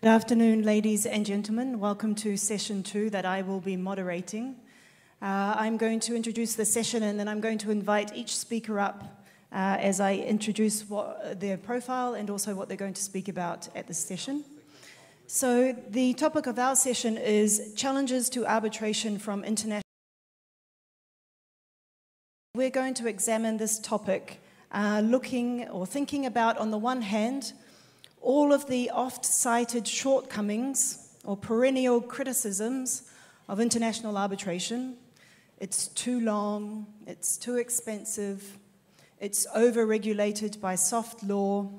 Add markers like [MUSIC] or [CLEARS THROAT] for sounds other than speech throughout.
Good afternoon, ladies and gentlemen. Welcome to session two that I will be moderating. Uh, I'm going to introduce the session and then I'm going to invite each speaker up uh, as I introduce what, their profile and also what they're going to speak about at this session. So, the topic of our session is challenges to arbitration from international. We're going to examine this topic uh, looking or thinking about, on the one hand, all of the oft cited shortcomings or perennial criticisms of international arbitration. It's too long, it's too expensive, it's over regulated by soft law.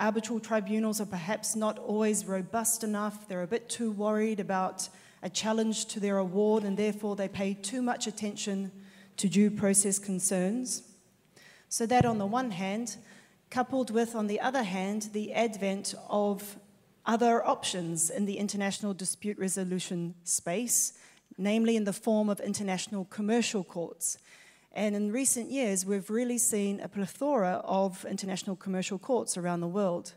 Arbitral tribunals are perhaps not always robust enough, they're a bit too worried about a challenge to their award, and therefore they pay too much attention to due process concerns. So, that on the one hand, coupled with, on the other hand, the advent of other options in the international dispute resolution space, namely in the form of international commercial courts. And in recent years, we've really seen a plethora of international commercial courts around the world.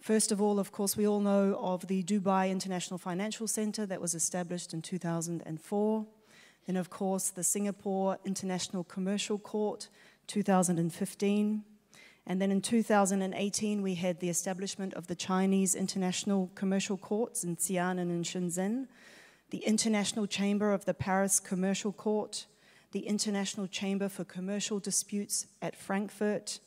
First of all, of course, we all know of the Dubai International Financial Center that was established in 2004. Then, of course, the Singapore International Commercial Court, 2015. And then in 2018, we had the establishment of the Chinese International Commercial Courts in Xi'an and in Shenzhen, the International Chamber of the Paris Commercial Court, the International Chamber for Commercial Disputes at Frankfurt,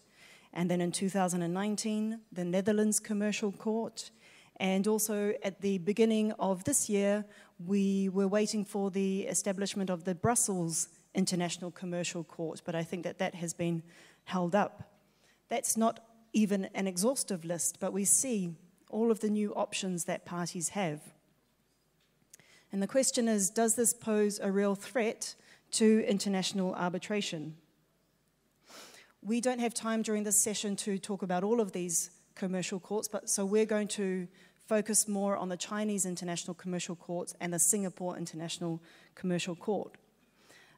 and then in 2019, the Netherlands Commercial Court. And also at the beginning of this year, we were waiting for the establishment of the Brussels International Commercial Court, but I think that that has been held up. That's not even an exhaustive list, but we see all of the new options that parties have. And the question is does this pose a real threat to international arbitration? We don't have time during this session to talk about all of these commercial courts, but so we're going to focus more on the Chinese International Commercial Courts and the Singapore International Commercial Court.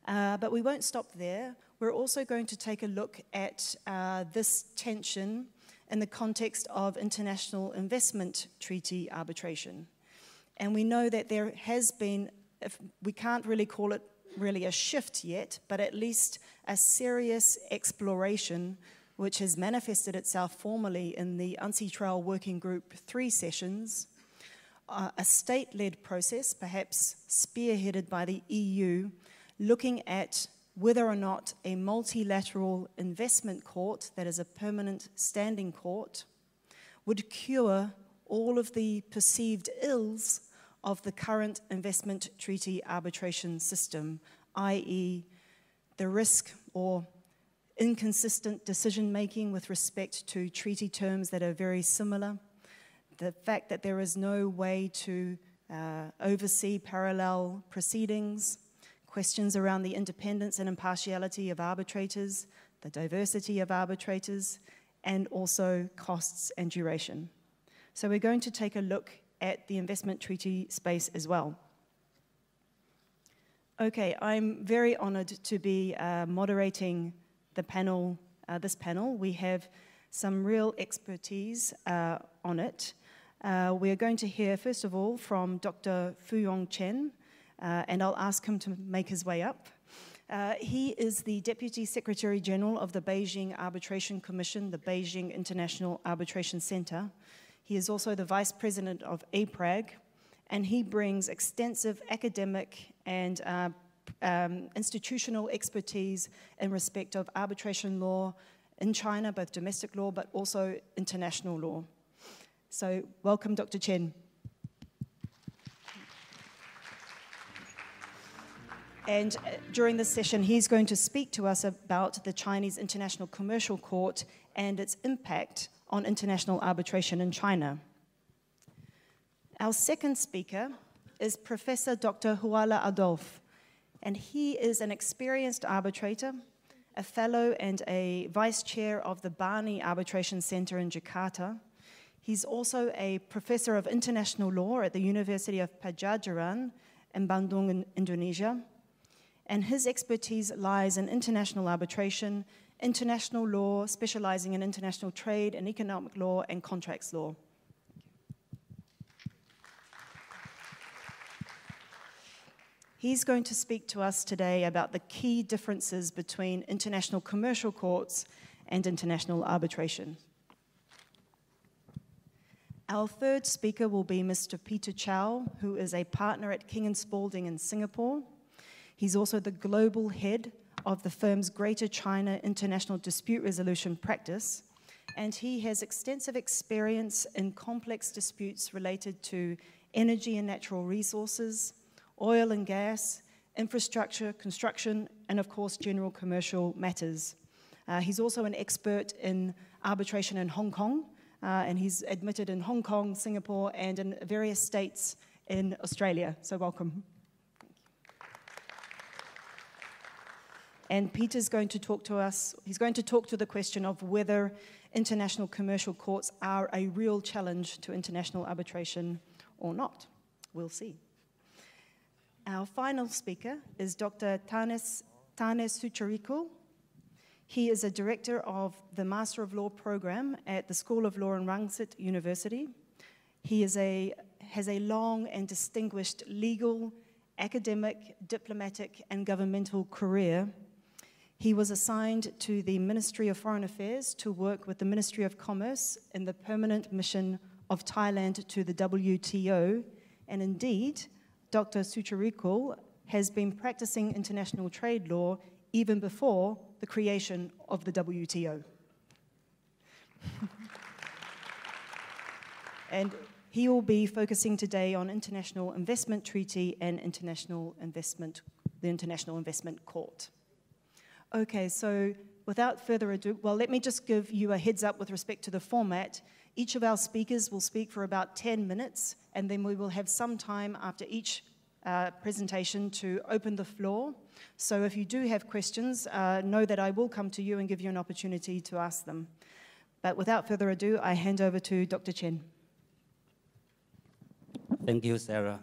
Uh, but we won't stop there. We're also going to take a look at uh, this tension in the context of international investment treaty arbitration. And we know that there has been, if we can't really call it really a shift yet, but at least a serious exploration which has manifested itself formally in the UNCITRAL Working Group three sessions, uh, a state led process, perhaps spearheaded by the EU, looking at whether or not a multilateral investment court, that is a permanent standing court, would cure all of the perceived ills of the current investment treaty arbitration system, i.e., the risk or inconsistent decision making with respect to treaty terms that are very similar, the fact that there is no way to uh, oversee parallel proceedings, questions around the independence and impartiality of arbitrators, the diversity of arbitrators, and also costs and duration. So we're going to take a look at the investment treaty space as well. Okay, I'm very honored to be uh, moderating the panel, uh, this panel. We have some real expertise uh, on it. Uh, we are going to hear, first of all, from Dr. Fuyong Chen, uh, and I'll ask him to make his way up. Uh, he is the Deputy Secretary General of the Beijing Arbitration Commission, the Beijing International Arbitration Center. He is also the Vice President of APRAG, and he brings extensive academic and uh, um, institutional expertise in respect of arbitration law in China, both domestic law but also international law. So, welcome, Dr. Chen. And uh, during this session, he's going to speak to us about the Chinese International Commercial Court and its impact on international arbitration in China. Our second speaker is Professor Dr. Huala Adolf, and he is an experienced arbitrator, a fellow, and a vice chair of the Bani Arbitration Center in Jakarta. He's also a professor of international law at the University of Padjadjaran in Bandung, in Indonesia and his expertise lies in international arbitration, international law, specializing in international trade and economic law and contracts law. He's going to speak to us today about the key differences between international commercial courts and international arbitration. Our third speaker will be Mr. Peter Chow, who is a partner at King and Spalding in Singapore. He's also the global head of the firm's Greater China International Dispute Resolution practice, and he has extensive experience in complex disputes related to energy and natural resources, oil and gas, infrastructure, construction, and of course, general commercial matters. Uh, he's also an expert in arbitration in Hong Kong, uh, and he's admitted in Hong Kong, Singapore, and in various states in Australia. So, welcome. And Peter's going to talk to us, he's going to talk to the question of whether international commercial courts are a real challenge to international arbitration or not. We'll see. Our final speaker is Dr. Tanes, Tanes Sucharikul. He is a director of the Master of Law program at the School of Law in Rangsit University. He is a, has a long and distinguished legal, academic, diplomatic, and governmental career. He was assigned to the Ministry of Foreign Affairs to work with the Ministry of Commerce in the permanent mission of Thailand to the WTO. And indeed, Dr. Sucharikul has been practicing international trade law even before the creation of the WTO. [LAUGHS] and he will be focusing today on international investment treaty and international investment, the International Investment Court. Okay, so without further ado, well, let me just give you a heads up with respect to the format. Each of our speakers will speak for about 10 minutes, and then we will have some time after each uh, presentation to open the floor. So if you do have questions, uh, know that I will come to you and give you an opportunity to ask them. But without further ado, I hand over to Dr. Chen. Thank you, Sarah.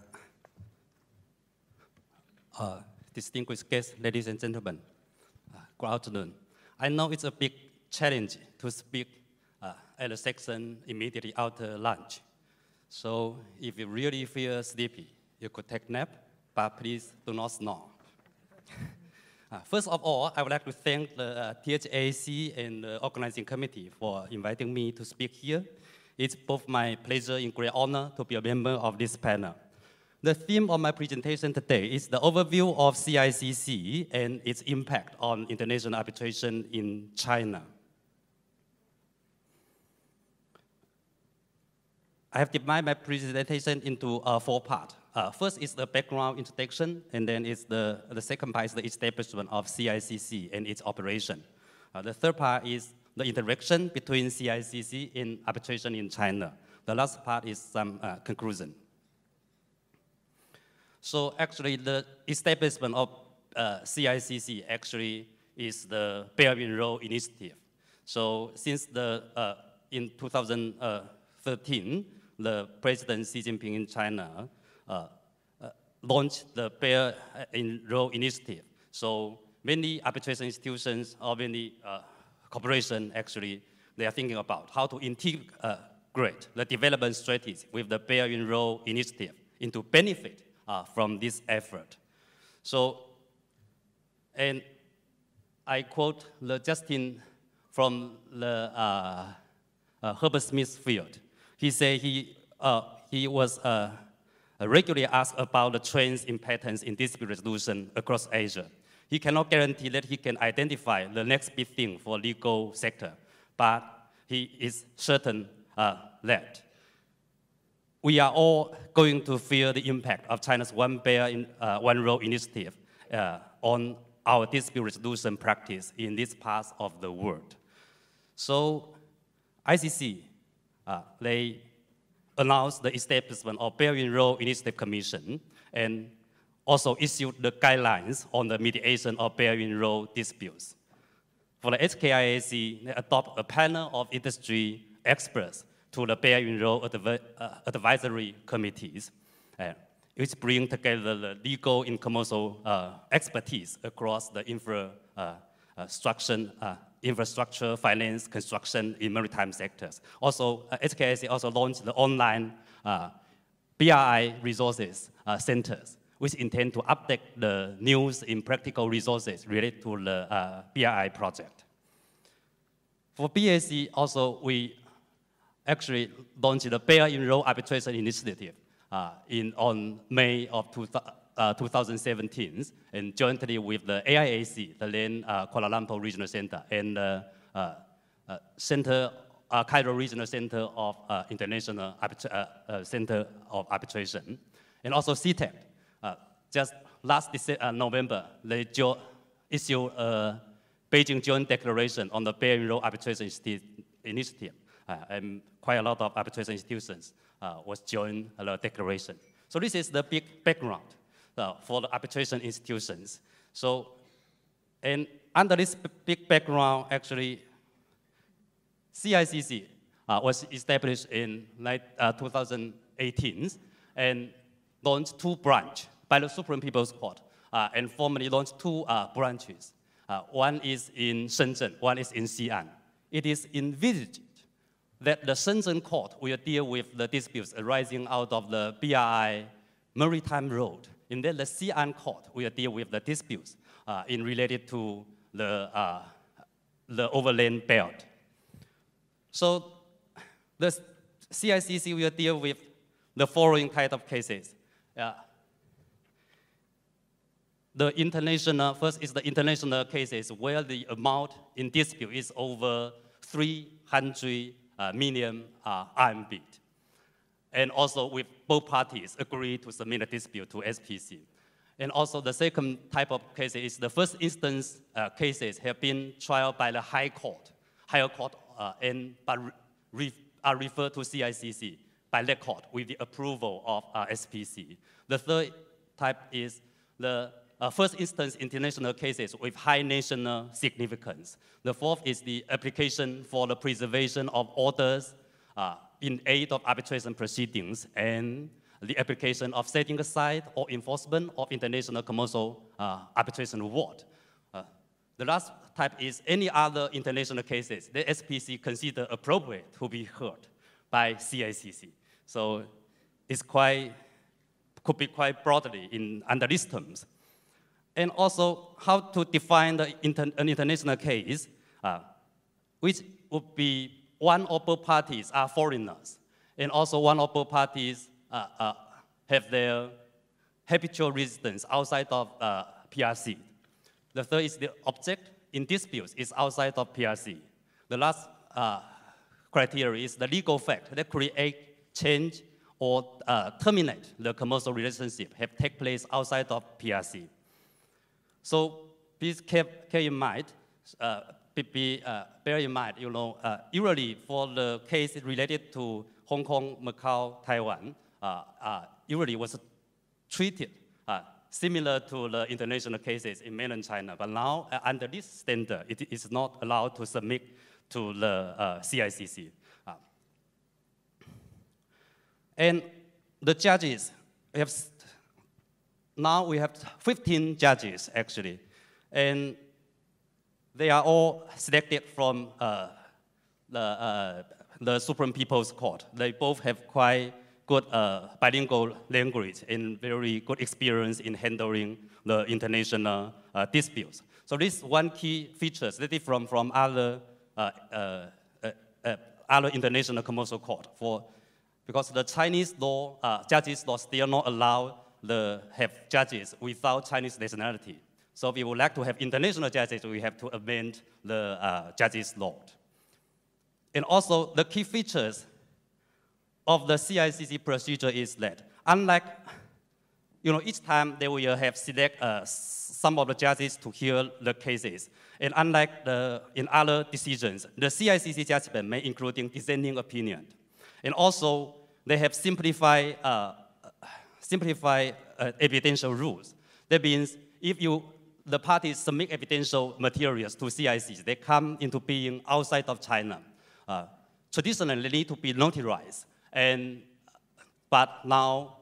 Uh, distinguished guests, ladies and gentlemen, good afternoon. I know it's a big challenge to speak uh, at a section immediately after lunch. So if you really feel sleepy, you could take a nap, but please do not snore. [LAUGHS] Uh, first of all, I would like to thank the uh, THAC and the organizing committee for inviting me to speak here. It's both my pleasure and great honor to be a member of this panel. The theme of my presentation today is the overview of CICC and its impact on international arbitration in China. I have divided my presentation into uh, four parts. Uh, first is the background introduction, and then is the, the second part is the establishment of CICC and its operation. Uh, the third part is the interaction between CICC and arbitration in China. The last part is some uh, conclusion. So actually, the establishment of uh, CICC actually is the and Road Initiative. So since the, uh, in 2013, the President Xi Jinping in China uh, uh, launched the Belt and Road Initiative. So many arbitration institutions or many uh, corporations actually, they are thinking about how to integrate the development strategy with the Belt and Road Initiative into benefit uh, from this effort. So, and I quote the Justin from the uh, uh, Herbert Smith Freehills. He said he, uh, he was uh, regularly asked about the trends in patterns in dispute resolution across Asia. He cannot guarantee that he can identify the next big thing for legal sector, but he is certain uh, that we are all going to feel the impact of China's One Belt, in, uh, One Road initiative uh, on our dispute resolution practice in this part of the world. So ICC, uh, they announced the establishment of and Road Initiative Commission and also issued the guidelines on the mediation of and Road disputes. For the HKIAC, they adopt a panel of industry experts to the Belt and Road adv uh, advisory committees, uh, which bring together the legal and commercial uh, expertise across the infrastructure, uh, uh, infrastructure, finance, construction in maritime sectors. Also, uh, HKIAC also launched the online BRI resources centers, which intend to update the news in practical resources related to the uh, BRI project. For BAC, also, we actually launched the Bear in Arbitration Initiative uh, in, on May of two, uh, 2017, and jointly with the AIAC, the then uh, Kuala Lumpur Regional Center, and the uh, uh, Center, uh, Cairo Regional Center of International Center of Arbitration, and also CIETAC. just last December, November, they issued a Beijing Joint Declaration on the Bear in Arbitration Initiative. And quite a lot of arbitration institutions was joined the declaration. So this is the big background uh, for the arbitration institutions. So, and under this big background, actually, CICC uh, was established in uh, 2018 and launched two branches by the Supreme People's Court uh, and formally launched two uh, branches. Uh, one is in Shenzhen, one is in Xi'an. It is envisaged that the Shenzhen court will deal with the disputes arising out of the BRI maritime road in that, the Xi'an court will deal with the disputes uh, in related to the, uh, the overland belt. So the CICC will deal with the following type of cases. Uh, the international, first is the international cases where the amount in dispute is over 300 uh, million uh, RMB and also with both parties agree to submit a dispute to SPC. And also the second type of case is the first instance uh, cases have been tried by the high court, higher court, uh, and but re are referred to CICC by that court with the approval of uh, SPC. The third type is the uh, first instance international cases with high national significance. The fourth is the application for the preservation of orders uh, in aid of arbitration proceedings and the application of setting aside or enforcement of international commercial uh, arbitration award. Uh, the last type is any other international cases the SPC consider appropriate to be heard by CICC. So it's quite, could be quite broadly in, under these terms. And also how to define the inter, an international case, uh, which would be one or both parties are foreigners, and also one or both parties uh, uh, have their habitual residence outside of uh, PRC. The third is the object in disputes is outside of PRC. The last uh, criteria is the legal fact that create, change, or uh, terminate the commercial relationship have take place outside of PRC. So please keep, keep in mind, uh, be, uh, bear in mind, you know, uh, usually for the case related to Hong Kong, Macau, Taiwan, uh, uh usually was treated uh, similar to the international cases in mainland China. But now, uh, under this standard, it is not allowed to submit to the CICC. and the judges, have, now we have 15 judges actually. And they are all selected from uh, the, uh, the Supreme People's Court. They both have quite good uh, bilingual language and very good experience in handling the international uh, disputes. So this one key feature that different from other, uh, uh, other international commercial court for, because the Chinese law, judges law still not allow the have judges without Chinese nationality. So if we would like to have international judges, we have to amend the uh, judges law. And also, the key features of the CICC procedure is that, unlike, you know, each time they will have select uh, some of the judges to hear the cases. And unlike the, in other decisions, the CICC judgment may include dissenting opinion. And also, they have simplified, uh, simplified uh, evidential rules. That means if you the parties submit evidential materials to CICs, they come into being outside of China. Uh, traditionally, they need to be notarized, and, but now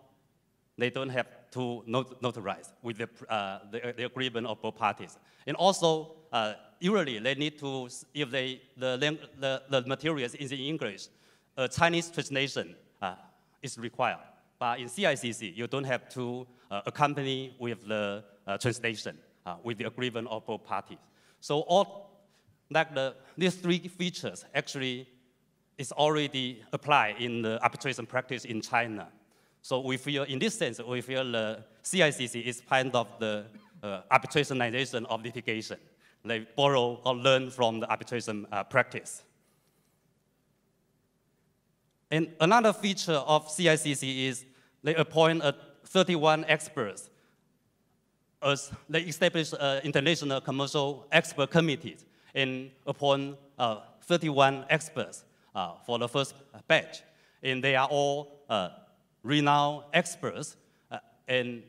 they don't have to not notarize with the, uh, the, the, agreement of both parties. And also, uh, usually they need to, if they, the, the, the materials is in English, a Chinese translation uh, is required but in CICC, you don't have to uh, accompany with the uh, translation, uh, with the agreement of both parties. So all, like the, these three features actually is already applied in the arbitration practice in China. So we feel, in this sense, we feel the CICC is kind of the uh, arbitrationization of litigation. They borrow or learn from the arbitration uh, practice. And another feature of CICC is they appoint a 31 experts as they establish an international commercial expert committee and appoint uh, 31 experts uh, for the first batch. And they are all uh, renowned experts. Uh, and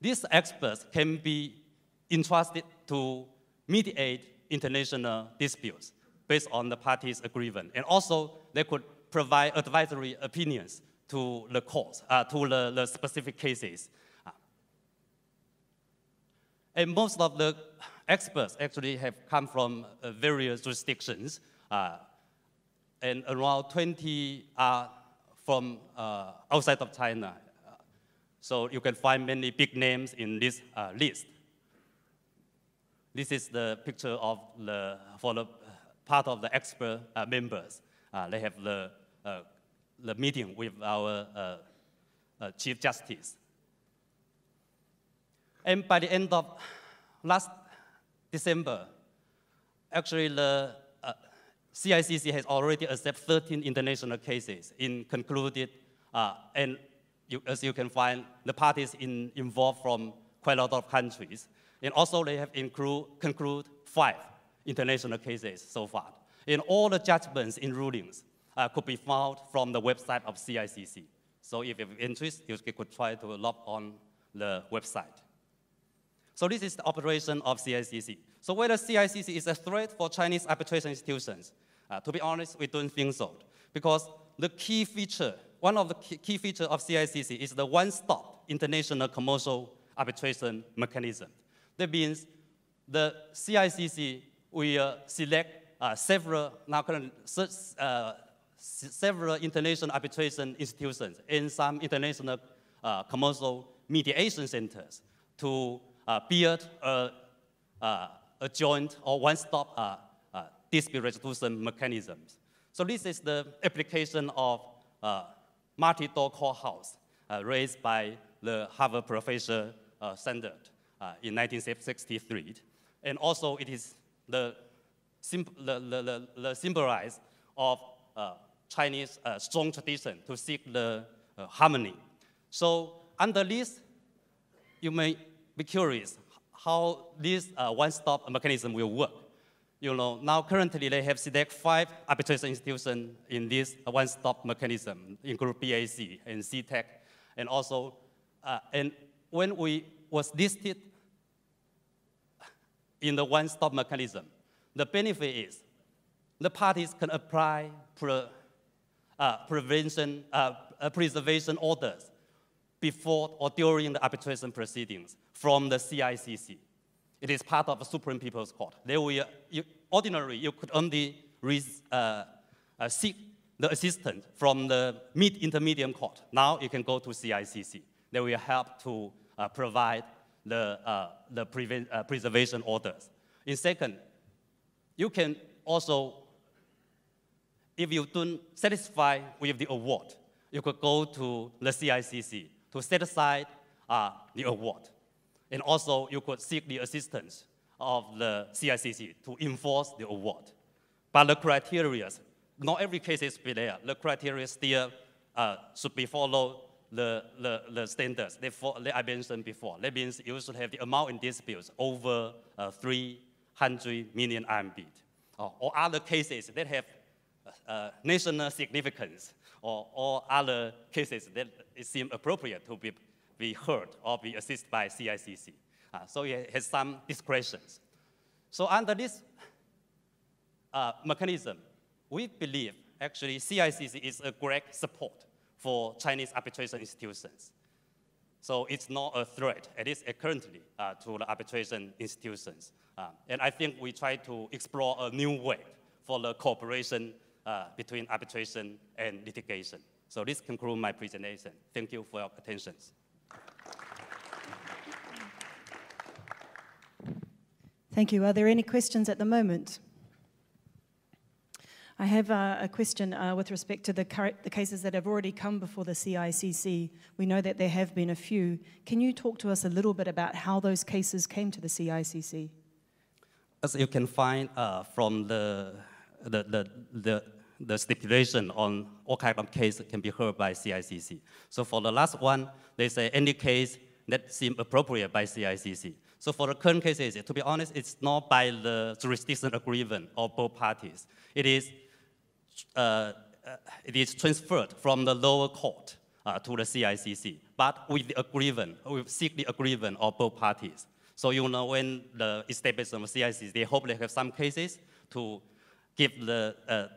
these experts can be entrusted to mediate international disputes based on the parties' agreement. And also, they could provide advisory opinions to the courts, uh, to the, the, specific cases. Uh, and most of the experts actually have come from uh, various jurisdictions, uh, and around 20 are from uh, outside of China. So you can find many big names in this uh, list. This is the picture of the, for the part of the expert members. Uh, they have the, uh, the meeting with our uh, uh, Chief Justice. And by the end of last December, actually the CICC has already accepted 13 international cases in concluded, and you, as you can find, the parties in, involved from quite a lot of countries. And also they have include, conclude five international cases so far. And all the judgments in rulings uh, could be found from the website of CICC. So if you have interest, you could try to log on the website. So this is the operation of CICC. So whether CICC is a threat for Chinese arbitration institutions, uh, to be honest, we don't think so. Because the key feature, one of the key features of CICC is the one-stop international commercial arbitration mechanism. That means the CICC will select uh, several, now uh, several international arbitration institutions and some international uh, commercial mediation centers to uh, build a, uh, a, joint or one-stop dispute resolution mechanisms. So this is the application of multi-door courthouse raised by the Harvard professor Sanders. In 1963. And also it is the, the, the, symbolize of uh, Chinese uh, strong tradition to seek the uh, harmony. So under this, you may be curious how this uh, one-stop mechanism will work. You know, now currently they have select five arbitration institutions in this one-stop mechanism, include BAC and CIETAC, and also, uh, and when we was listed in the one-stop mechanism. The benefit is the parties can apply pre, uh, prevention, uh, preservation orders before or during the arbitration proceedings from the CICC. It is part of the Supreme People's Court. They will, you, ordinarily, you could only uh, uh, seek the assistance from the mid-intermediate court. Now you can go to CICC. They will help to uh, provide the, uh, the preservation orders. In second, you can also, if you don't satisfy with the award, you could go to the CICC to set aside uh, the award. And also, you could seek the assistance of the CICC to enforce the award. But the criteria, not every case is there. The criteria still uh, should be followed the, the, the standards that, for, that I mentioned before. That means you should have the amount in disputes over uh, 300 million RMB. Or, or, other cases that have uh, national significance, or, other cases that it seem appropriate to be, be heard or be assisted by CICC. Uh, so it has some discretions. So under this uh, mechanism, we believe actually CICC is a great support for Chinese arbitration institutions. So it's not a threat, at least currently, uh, to the arbitration institutions. Uh, and I think we try to explore a new way for the cooperation uh, between arbitration and litigation. So this concludes my presentation. Thank you for your attention. Thank you. Are there any questions at the moment? I have uh, a question uh, with respect to the, the, cases that have already come before the CICC. We know that there have been a few. Can you talk to us a little bit about how those cases came to the CICC? As you can find uh, from the, the, the, the, the stipulation on all kind of case can be heard by CICC. So for the last one, they say any case that seem appropriate by CICC. So for the current cases, to be honest, it's not by the jurisdiction agreement of both parties. It is, uh, uh, it is transferred from the lower court uh, to the CICC, but with the agreement, with secret agreement of both parties. So you know when the establishment of CICC, they hope they have some cases to give the uh,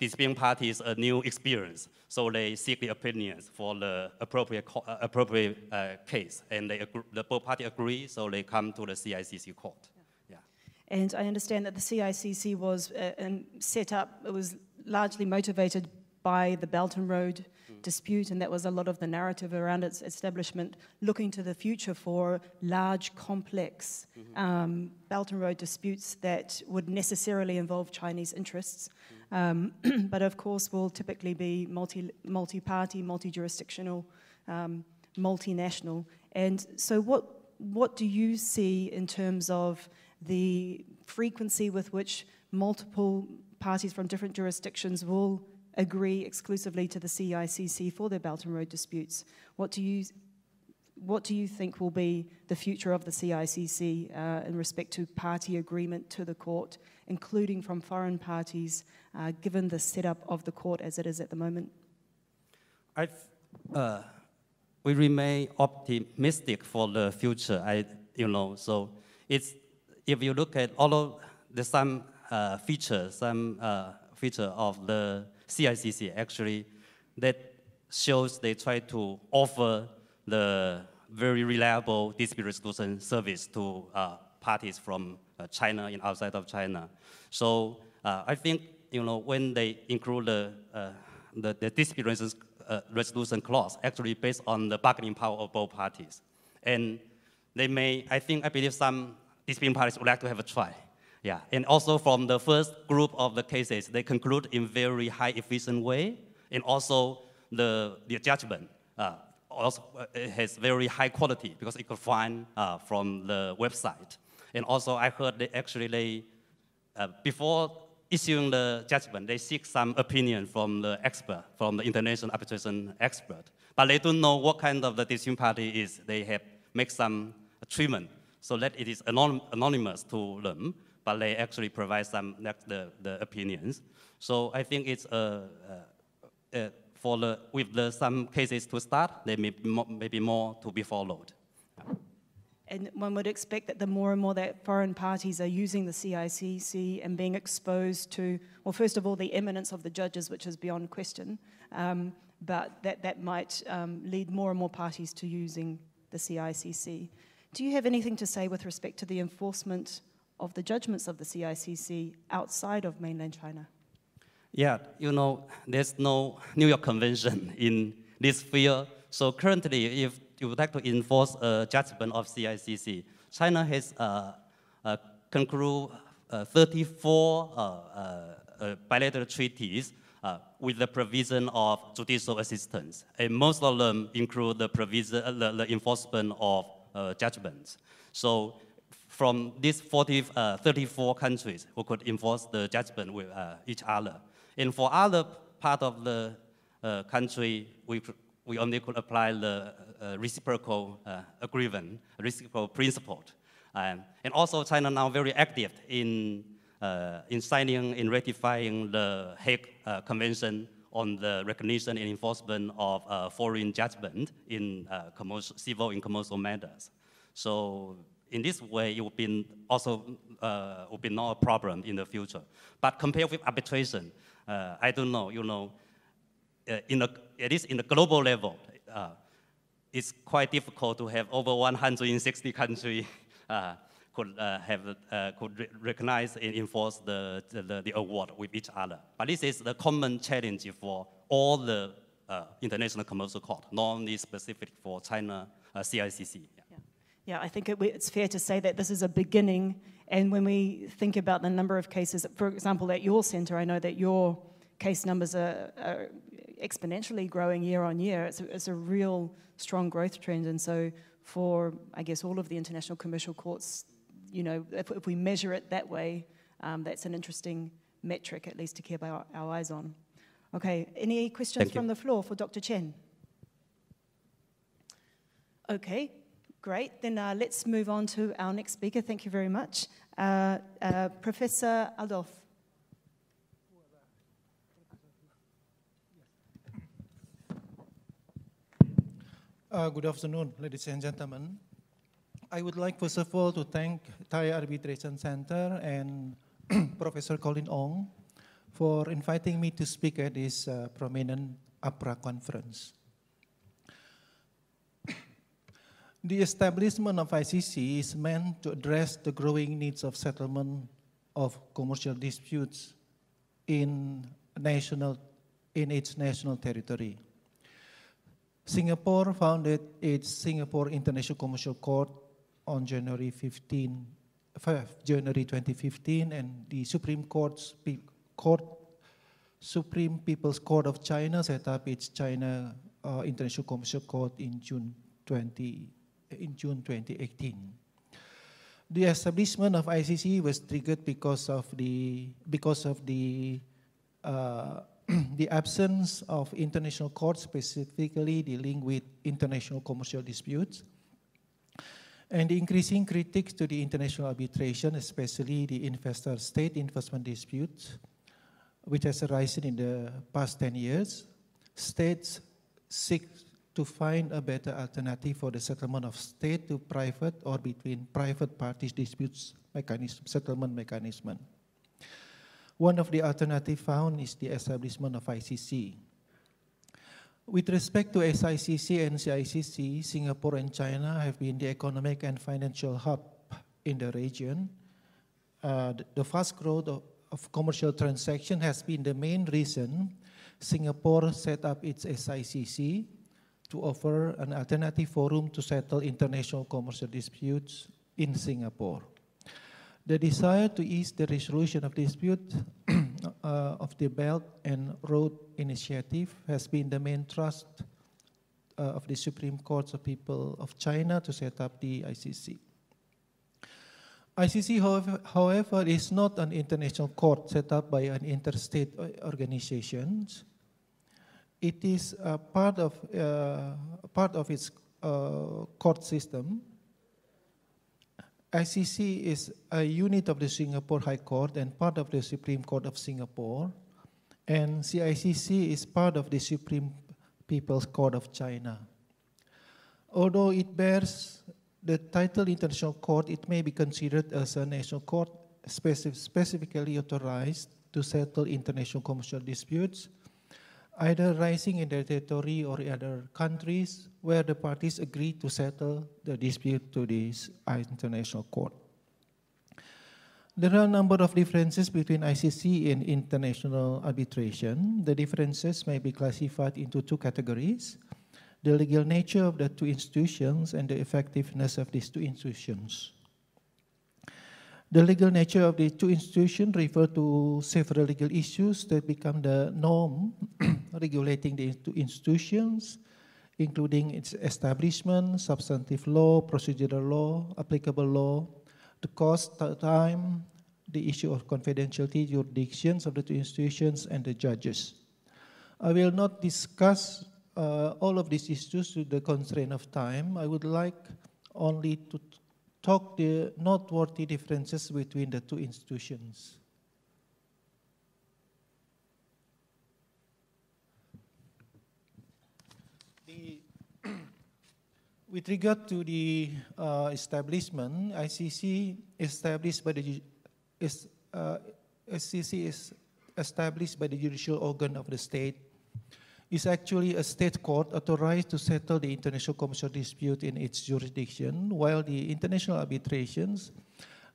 disputing parties a new experience. So they seek the opinions for the appropriate, uh, appropriate uh, case. And they the both parties agree, so they come to the CICC court. Yeah. yeah. And I understand that the CICC was uh, set up, it was largely motivated by the Belt and Road dispute, and that was a lot of the narrative around its establishment, looking to the future for large, complex mm-hmm. um, Belt and Road disputes that would necessarily involve Chinese interests, um, [CLEARS THROAT] but of course will typically be multi, multi-party, multi-jurisdictional, um, multinational. And so, what what do you see in terms of the frequency with which multiple parties from different jurisdictions will agree exclusively to the CICC for their Belt and Road disputes. What do you, what do you think will be the future of the CICC uh, in respect to party agreement to the court, including from foreign parties, uh, given the setup of the court as it is at the moment? I, uh, we remain optimistic for the future. I, you know, so it's if you look at all of the some uh, features, some uh, feature of the CICC actually that shows they try to offer the very reliable dispute resolution service to uh, parties from uh, China and outside of China. So uh, I think you know when they include the uh, the, the dispute resolution, uh, resolution clause, actually based on the bargaining power of both parties, and they may I think I believe some dispute parties would like to have a try yeah, and also from the first group of the cases, they conclude in very high efficient way, and also the, the judgment uh, also uh, has very high quality because it could find uh, from the website. And also I heard they actually they, uh, before issuing the judgment, they seek some opinion from the expert, from the international arbitration expert. But they don't know what kind of the decision party is. They have make some treatment so that it is anonymous to them but they actually provide some the, the opinions. So I think it's uh, uh, uh, for the, with the, some cases to start, there may be more, maybe more to be followed. And one would expect that the more and more that foreign parties are using the CICC and being exposed to, well, first of all, the eminence of the judges, which is beyond question, um, but that, that might um, lead more and more parties to using the CICC. Do you have anything to say with respect to the enforcement of the judgments of the CICC outside of mainland China? Yeah, you know, there's no New York Convention in this field. So currently, if you would like to enforce a judgment of CICC, China has uh, uh, concluded uh, 34 uh, uh, bilateral treaties uh, with the provision of judicial assistance. And most of them include the provision, the, the enforcement of judgments. So from these 40, uh, 34 countries who could enforce the judgment with uh, each other. And for other part of the uh, country, we, we only could apply the uh, reciprocal uh, agreement, reciprocal principle. Um, and also China now very active in, uh, in signing and ratifying the Hague Convention on the recognition and enforcement of foreign judgment in commercial, civil and commercial matters. So in this way, it would be also uh, be not a problem in the future. But compared with arbitration, uh, I don't know. You know, uh, in the, at least in the global level, uh, it's quite difficult to have over 160 countries uh, could uh, have could re recognize and enforce the, the, the, award with each other. But this is the common challenge for all the international commercial court, not only specific for China CICC. Yeah. I think it, it's fair to say that this is a beginning. And when we think about the number of cases, for example, at your center, I know that your case numbers are, are exponentially growing year on year. It's a, it's a real strong growth trend. And so for, I guess, all of the international commercial courts, you know, if, if we measure it that way, um, that's an interesting metric, at least, to keep our, our eyes on. Okay, any questions from the floor for Dr. Chen? Okay, great. Then uh, let's move on to our next speaker. Thank you very much. Uh, uh, Professor Adolf. Uh, good afternoon, ladies and gentlemen. I would like, first of all, to thank Thai Arbitration Center and [CLEARS THROAT] Professor Colin Ong for inviting me to speak at this uh, prominent APRA conference. The establishment of ICC is meant to address the growing needs of settlement of commercial disputes in, national, in its national territory. Singapore founded its Singapore International Commercial Court on January 15, 5, January 2015, and the Supreme Court's Court, Supreme People's Court of China set up its China uh, International Commercial Court in June 20, in June 2018. The establishment of ICC was triggered because of the because of the uh, [CLEARS THROAT] the absence of international courts specifically dealing with international commercial disputes, and increasing critics to the international arbitration, especially the investor-state investment disputes, which has arisen in the past 10 years. States seek to find a better alternative for the settlement of state to private or between private parties disputes mechanism, settlement mechanism. One of the alternatives found is the establishment of ICC. With respect to SICC and CICC, Singapore and China have been the economic and financial hub in the region. Uh, the fast growth of, of commercial transaction has been the main reason Singapore set up its SICC to offer an alternative forum to settle international commercial disputes in Singapore. The desire to ease the resolution of dispute [CLEARS THROAT] uh, of the Belt and Road Initiative has been the main thrust uh, of the Supreme Court of People of China to set up the ICC. ICC, however, however, is not an international court set up by an interstate organization. It is a part of, uh, part of its uh, court system ICC is a unit of the Singapore High Court and part of the Supreme Court of Singapore. And CICC is part of the Supreme People's Court of China. Although it bears the title International Court, it may be considered as a national court specific, specifically authorized to settle international commercial disputes either rising in their territory or in other countries where the parties agree to settle the dispute to this international court. There are a number of differences between ICC and international arbitration. The differences may be classified into two categories, the legal nature of the two institutions and the effectiveness of these two institutions. The legal nature of the two institutions refer to several legal issues that become the norm [CLEARS THROAT] regulating the two institutions, including its establishment, substantive law, procedural law, applicable law, the cost, the time, the issue of confidentiality, jurisdictions of the two institutions, and the judges. I will not discuss uh, all of these issues to the constraint of time. I would like only to talk the noteworthy differences between the two institutions. The [CLEARS THROAT] with regard to the uh, establishment, ICC established by the is, uh, is established by the judicial organ of the state is actually a state court authorized to settle the international commercial dispute in its jurisdiction, while the international arbitrations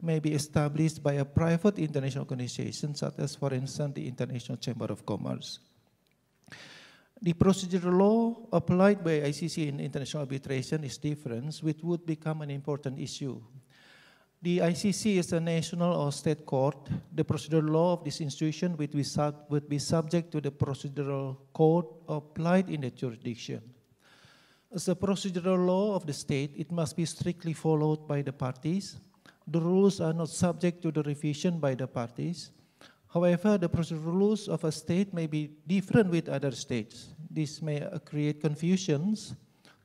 may be established by a private international organization, such as, for instance, the International Chamber of Commerce. The procedural law applied by ICC in international arbitration is different, which would become an important issue. The ICC is a national or state court. The procedural law of this institution would be, sub would be subject to the procedural code applied in the jurisdiction. As a procedural law of the state, it must be strictly followed by the parties. The rules are not subject to the revision by the parties. However, the procedural rules of a state may be different with other states. This may create confusions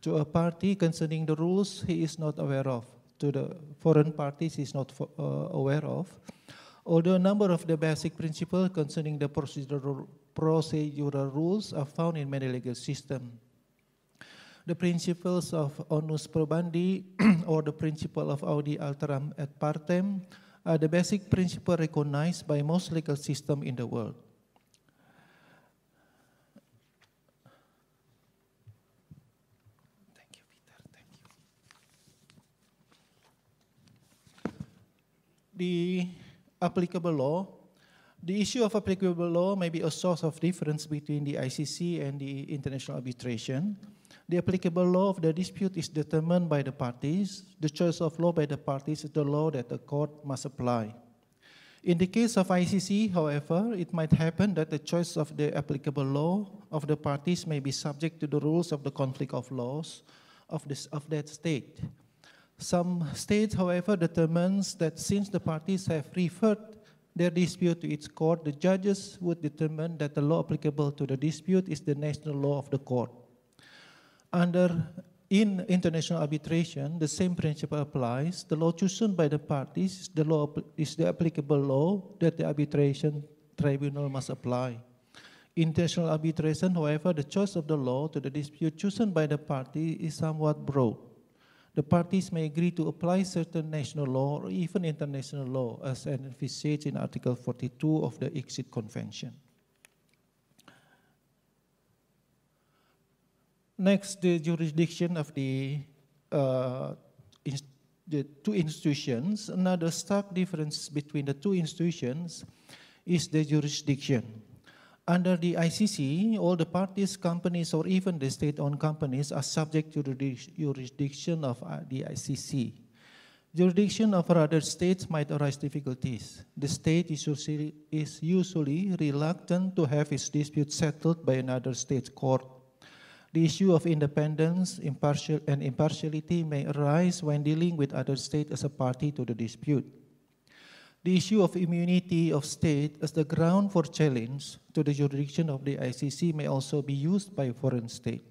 to a party concerning the rules he is not aware of, to the foreign parties is not uh, aware of. Although a number of the basic principles concerning the procedural, procedural rules are found in many legal systems. The principles of onus probandi [CLEARS THROAT] or the principle of audi alteram et partem are the basic principle recognized by most legal systems in the world. Thank you, Peter. Thank you. The applicable law. The issue of applicable law may be a source of difference between the ICC and the international arbitration. The applicable law of the dispute is determined by the parties. The choice of law by the parties is the law that the court must apply. In the case of ICC, however, it might happen that the choice of the applicable law of the parties may be subject to the rules of the conflict of laws of, this, of that state. Some states, however, determines that since the parties have referred their dispute to its court, the judges would determine that the law applicable to the dispute is the national law of the court. Under in international arbitration, the same principle applies. The law chosen by the parties is the, law, is the applicable law that the arbitration tribunal must apply. International arbitration, however, the choice of the law to the dispute chosen by the party is somewhat broad. The parties may agree to apply certain national law or even international law as envisaged in Article 42 of the ICSID Convention. Next, the jurisdiction of the, uh, the two institutions. Another stark difference between the two institutions is the jurisdiction. Under the ICC, all the parties, companies, or even the state-owned companies are subject to the jurisdiction of uh, the ICC. Jurisdiction of other states might arise difficulties. The state is usually, reluctant to have its dispute settled by another state's court the issue of independence impartial, and impartiality may arise when dealing with other states as a party to the dispute. The issue of immunity of state as the ground for challenge to the jurisdiction of the ICC may also be used by a foreign state.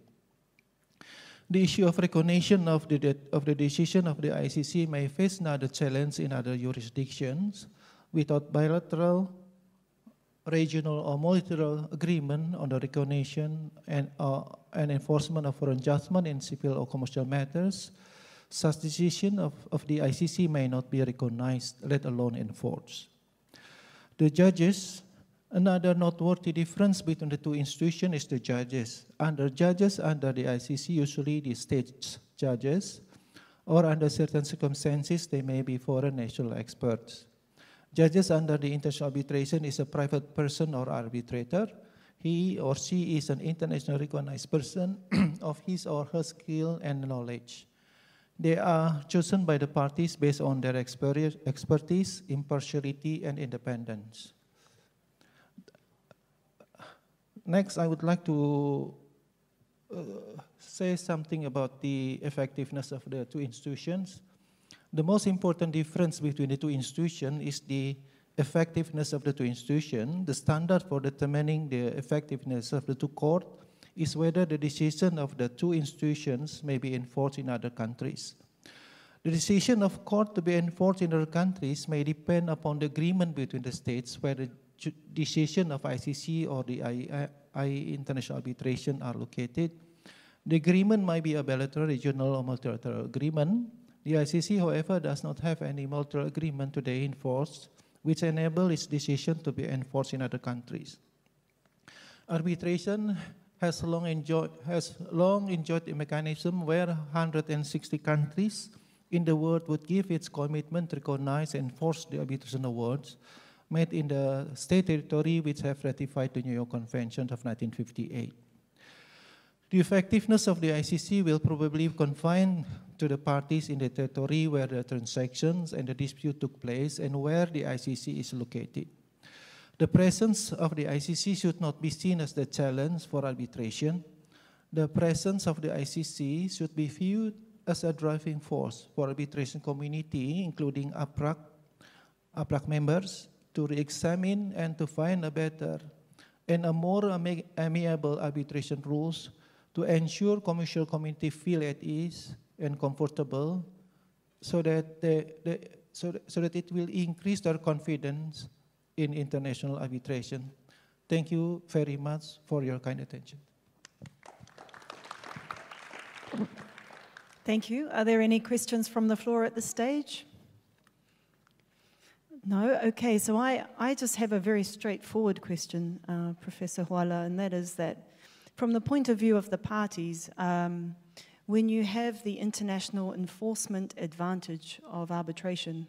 The issue of recognition of the, of the decision of the ICC may face another challenge in other jurisdictions without bilateral regional or multilateral agreement on the recognition and, uh, and enforcement of foreign judgment in civil or commercial matters, such decision of, of the ICC may not be recognized, let alone enforced. The judges, another noteworthy difference between the two institutions is the judges. Under judges under the ICC, usually the state judges, or under certain circumstances, they may be foreign national experts. Judges under the international arbitration is a private person or arbitrator. He or she is an internationally recognized person [CLEARS THROAT] of his or her skill and knowledge. They are chosen by the parties based on their expertise, impartiality, and independence. Next, I would like to uh, say something about the effectiveness of the two institutions. The most important difference between the two institutions is the effectiveness of the two institutions. The standard for determining the effectiveness of the two courts is whether the decision of the two institutions may be enforced in other countries. The decision of court to be enforced in other countries may depend upon the agreement between the states where the decision of ICC or the IE International Arbitration are located. The agreement might be a bilateral, regional, or multilateral agreement. The ICC, however, does not have any multilateral agreement today in force which enable its decision to be enforced in other countries. Arbitration has long enjoyed, has long enjoyed a mechanism where 160 countries in the world would give its commitment to recognize and enforce the arbitration awards made in the state territory which have ratified the New York Convention of 1958. The effectiveness of the ICC will probably be confined to the parties in the territory where the transactions and the dispute took place and where the ICC is located. The presence of the ICC should not be seen as the challenge for arbitration. The presence of the ICC should be viewed as a driving force for arbitration community, including APRAG, APRAG members, to re-examine and to find a better and a more ami amiable arbitration rules to ensure commercial community feel at ease and comfortable so that, they, they, so, so that it will increase their confidence in international arbitration. Thank you very much for your kind attention. Thank you. Are there any questions from the floor at this stage? No? Okay, so I, I just have a very straightforward question, uh, Professor Huala, and that is that from the point of view of the parties, um, when you have the international enforcement advantage of arbitration,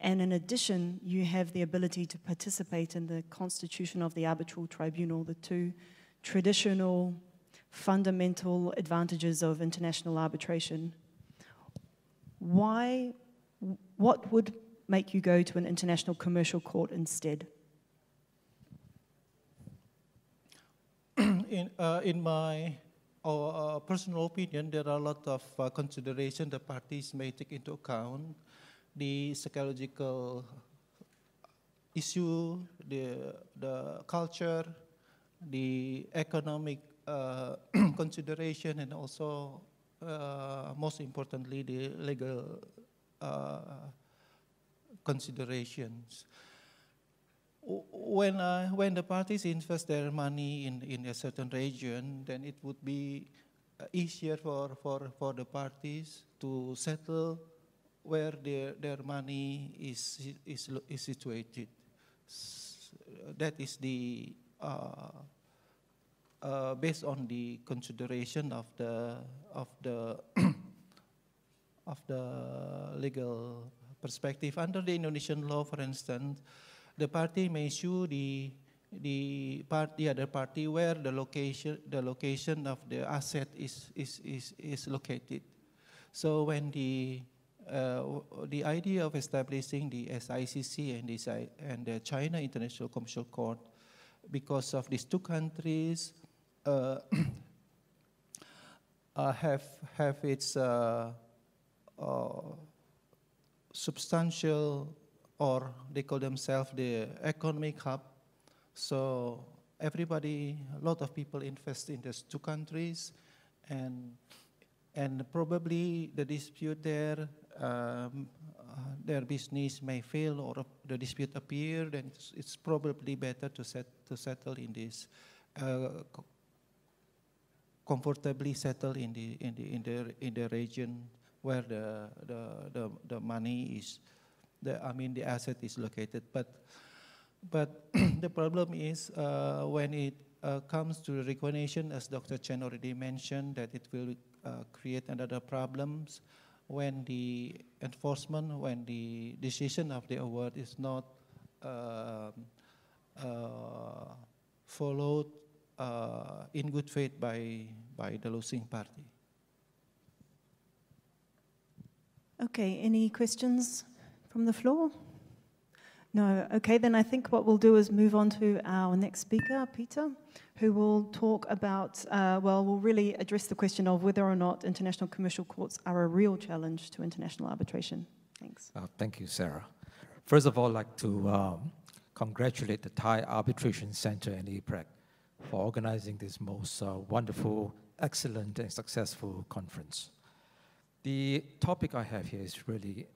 and in addition, you have the ability to participate in the constitution of the arbitral tribunal, the two traditional fundamental advantages of international arbitration. Why, what would make you go to an international commercial court instead? [CLEARS THROAT] in, uh, in my uh, uh, personal opinion, there are a lot of uh, consideration the parties may take into account. The psychological issue, the, the culture, the economic uh, [CLEARS THROAT] consideration, and also, uh, most importantly, the legal uh, considerations. When, uh, when the parties invest their money in, in a certain region, then it would be uh, easier for, for, for the parties to settle where their, their money is, is, is situated. That is the, uh, uh, based on the consideration of the, of the, [CLEARS THROAT] of the legal perspective. Under the Indonesian law, for instance, the party may sue the the part the other party where the location the location of the asset is is is, is located. So when the the idea of establishing the SICC and, the, and the China International Commercial Court, because of these two countries uh, [CLEARS THROAT] uh, have have its uh, uh, substantial, or they call themselves the economic hub. So everybody, a lot of people invest in these two countries, and and probably the dispute there, um, uh, their business may fail or the dispute appear, then it's, it's probably better to set to settle in this. Uh, comfortably settle in the in the in the in the region where the, the, the, the money is, the, I mean, the asset is located. But, but [CLEARS THROAT] the problem is uh, when it uh, comes to recognition, as Dr. Chen already mentioned, that it will create another problems when the enforcement, when the decision of the award is not um, uh, followed uh, in good faith by, by the losing party. Okay, any questions from the floor? No. Okay, then I think what we'll do is move on to our next speaker, Peter, who will talk about, uh, well, we'll really address the question of whether or not international commercial courts are a real challenge to international arbitration. Thanks. Uh, thank you, Sarah. First of all, I'd like to um, congratulate the Thai Arbitration Center and APRAG for organizing this most uh, wonderful, excellent, and successful conference. The topic I have here is really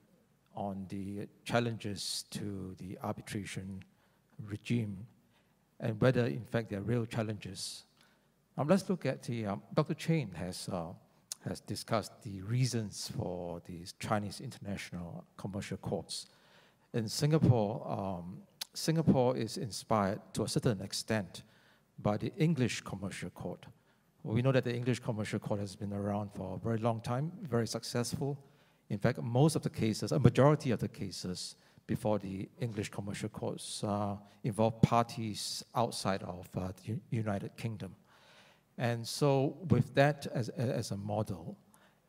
on the challenges to the arbitration regime and whether, in fact, there are real challenges. Um, let's look at the, um, Dr. Chen has, uh, has discussed the reasons for these Chinese international commercial courts. In Singapore, um, Singapore is inspired to a certain extent by the English commercial court. We know that the English Commercial Court has been around for a very long time, very successful. In fact, most of the cases, a majority of the cases before the English commercial courts uh, involve parties outside of uh, the United Kingdom. And so, with that as, as a model,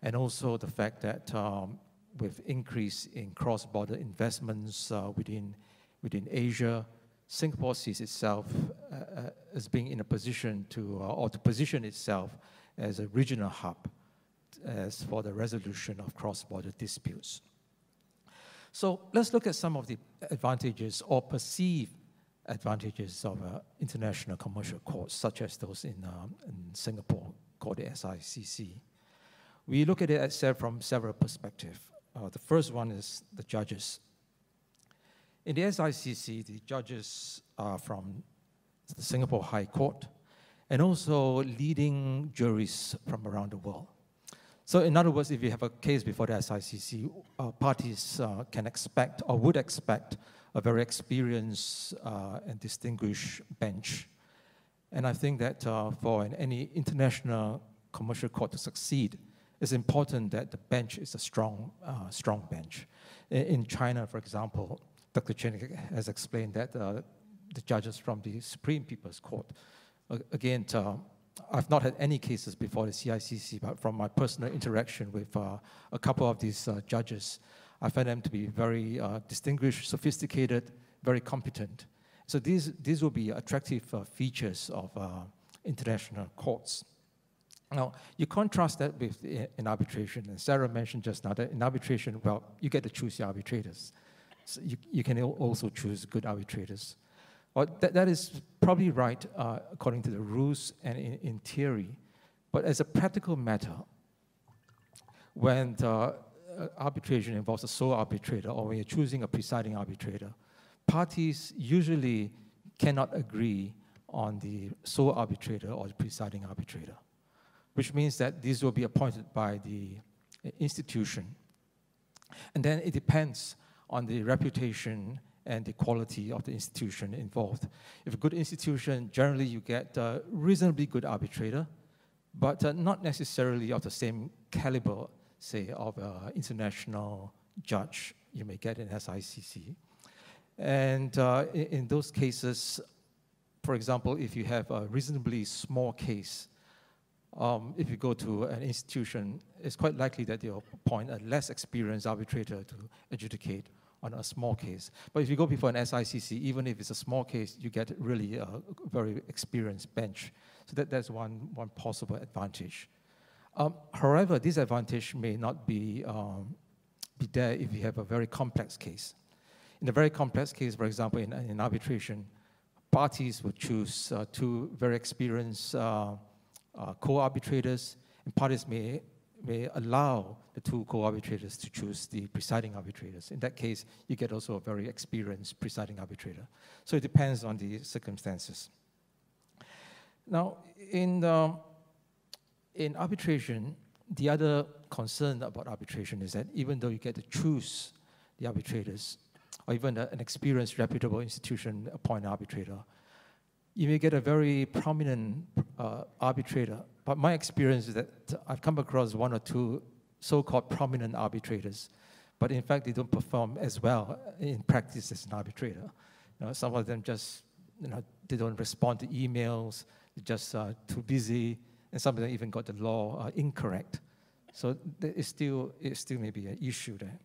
and also the fact that um, with increase in cross-border investments uh, within, within Asia, Singapore sees itself uh, uh, as being in a position to, uh, or to position itself as a regional hub as for the resolution of cross-border disputes. So let's look at some of the advantages or perceived advantages of uh, international commercial courts, such as those in, um, in, Singapore called the SICC. We look at it from several perspectives. Uh, the first one is the judges. In the SICC, the judges are from the Singapore High Court and also leading juries from around the world. So, in other words, if you have a case before the SICC, uh, parties uh, can expect or would expect a very experienced uh, and distinguished bench. And I think that uh, for an, any international commercial court to succeed, it's important that the bench is a strong, uh, strong bench. In, in, China, for example, Dr. Chen has explained that uh, the judges from the Supreme People's Court, again, I've not had any cases before the CICC, but from my personal interaction with uh, a couple of these uh, judges, I find them to be very uh, distinguished, sophisticated, very competent. So these, these will be attractive uh, features of uh, international courts. Now, you contrast that with in arbitration, and Sarah mentioned just now that in arbitration, well, you get to choose your arbitrators. So you, you can also choose good arbitrators. Well, that, that is probably right uh, according to the rules and in, in, theory. But as a practical matter, when the uh, arbitration involves a sole arbitrator or when you're choosing a presiding arbitrator, parties usually cannot agree on the sole arbitrator or the presiding arbitrator, which means that these will be appointed by the institution. And then it depends on the reputation and the quality of the institution involved. If a good institution, generally you get a reasonably good arbitrator, but uh, not necessarily of the same caliber, say, of an international judge you may get in SICC. And uh, in, in, those cases, for example, if you have a reasonably small case, um, if you go to an institution, it's quite likely that they'll appoint a less experienced arbitrator to adjudicate on a small case. But if you go before an SICC, even if it's a small case, you get really a very experienced bench. So that, that's one, one possible advantage. Um, however, this advantage may not be, um, be there if you have a very complex case. In a very complex case, for example, in, in arbitration, parties would choose uh, two very experienced uh, uh, co-arbitrators, and parties may may allow the two co-arbitrators to choose the presiding arbitrators. In that case, you get also a very experienced presiding arbitrator. So it depends on the circumstances. Now, in, um, in arbitration, the other concern about arbitration is that even though you get to choose the arbitrators, or even a, an experienced, reputable institution appoint an arbitrator, you may get a very prominent uh, arbitrator. But my experience is that I've come across one or two so-called prominent arbitrators, but in fact they don't perform as well in practice as an arbitrator. You know, some of them just, you know, they don't respond to emails, they're just uh, too busy, and some of them even got the law uh, incorrect. So it's still, it still may be an issue there.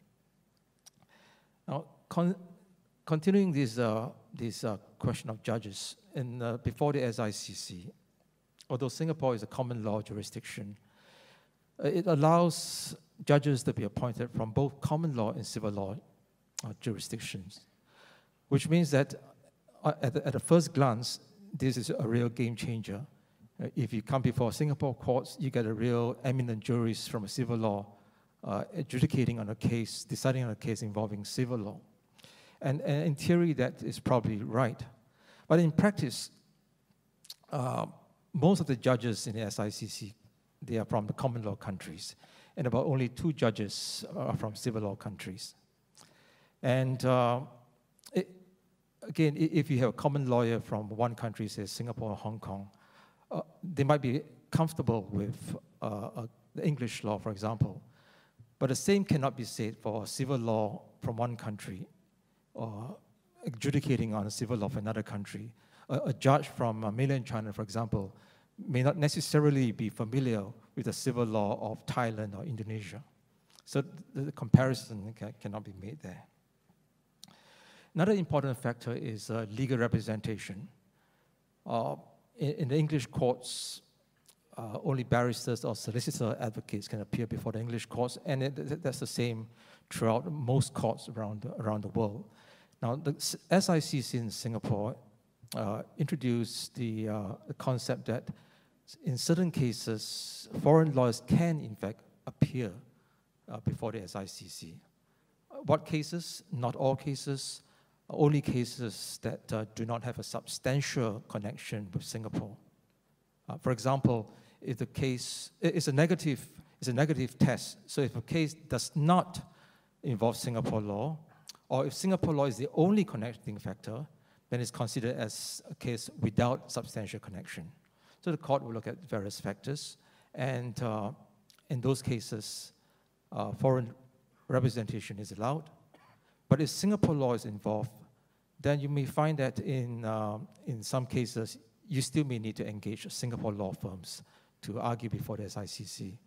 Now, con continuing this, uh, this uh, question of judges, in, uh, before the SICC, although Singapore is a common law jurisdiction, uh, it allows judges to be appointed from both common law and civil law uh, jurisdictions, which means that uh, at, the, at first glance, this is a real game changer. If you come before Singapore courts, you get a real eminent jurist from a civil law uh, adjudicating on a case, deciding on a case involving civil law. And, and in theory, that is probably right. But in practice, uh, most of the judges in the SICC, they are from the common law countries, and about only two judges are from civil law countries. And uh, it, again, if you have a common lawyer from one country, say Singapore or Hong Kong, uh, they might be comfortable with uh, the English law, for example. But the same cannot be said for civil law from one country or adjudicating on a civil law of another country. A, a judge from uh, mainland China, for example, may not necessarily be familiar with the civil law of Thailand or Indonesia. So the, the comparison ca cannot be made there. Another important factor is uh, legal representation. Uh, in, in, the English courts, uh, only barristers or solicitor advocates can appear before the English courts, and it, that's the same throughout most courts around the, around the world. Now, the SICC in Singapore uh, introduced the, uh, the concept that in certain cases, foreign lawyers can, in fact, appear uh, before the SICC. What cases? Not all cases only cases that uh, do not have a substantial connection with Singapore. Uh, for example, if the case is a negative, it's a negative test. So if a case does not involve Singapore law, or if Singapore law is the only connecting factor, then it's considered as a case without substantial connection. So the court will look at various factors, and uh, in those cases, uh, foreign representation is allowed. But if Singapore law is involved, then you may find that in, uh, in some cases, you still may need to engage Singapore law firms to argue before the SICC.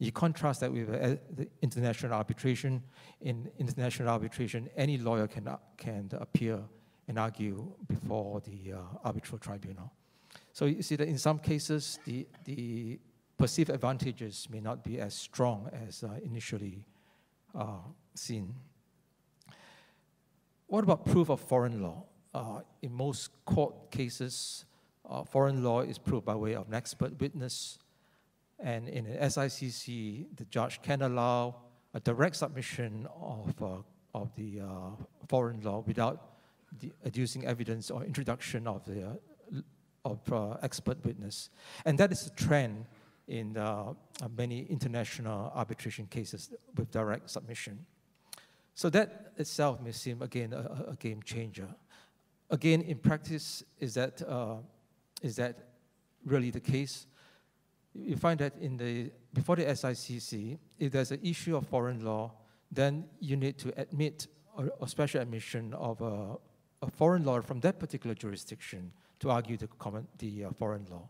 You contrast that with uh, the international arbitration. In international arbitration, any lawyer can, uh, can appear and argue before the uh, arbitral tribunal. So you see that in some cases, the, the perceived advantages may not be as strong as uh, initially uh, seen. What about proof of foreign law? Uh, in most court cases, foreign law is proved by way of an expert witness. And in an SICC, the judge can allow a direct submission of, uh, of the uh, foreign law without the adducing evidence or introduction of the uh, of uh, expert witness. And that is a trend in many international arbitration cases with direct submission. So that itself may seem, again, a, a game changer. Again, in practice, is that, uh, is that really the case? You find that in the, before the SICC, if there's an issue of foreign law, then you need to admit a, special admission of a, a, foreign law from that particular jurisdiction to argue the, common, the uh, foreign law.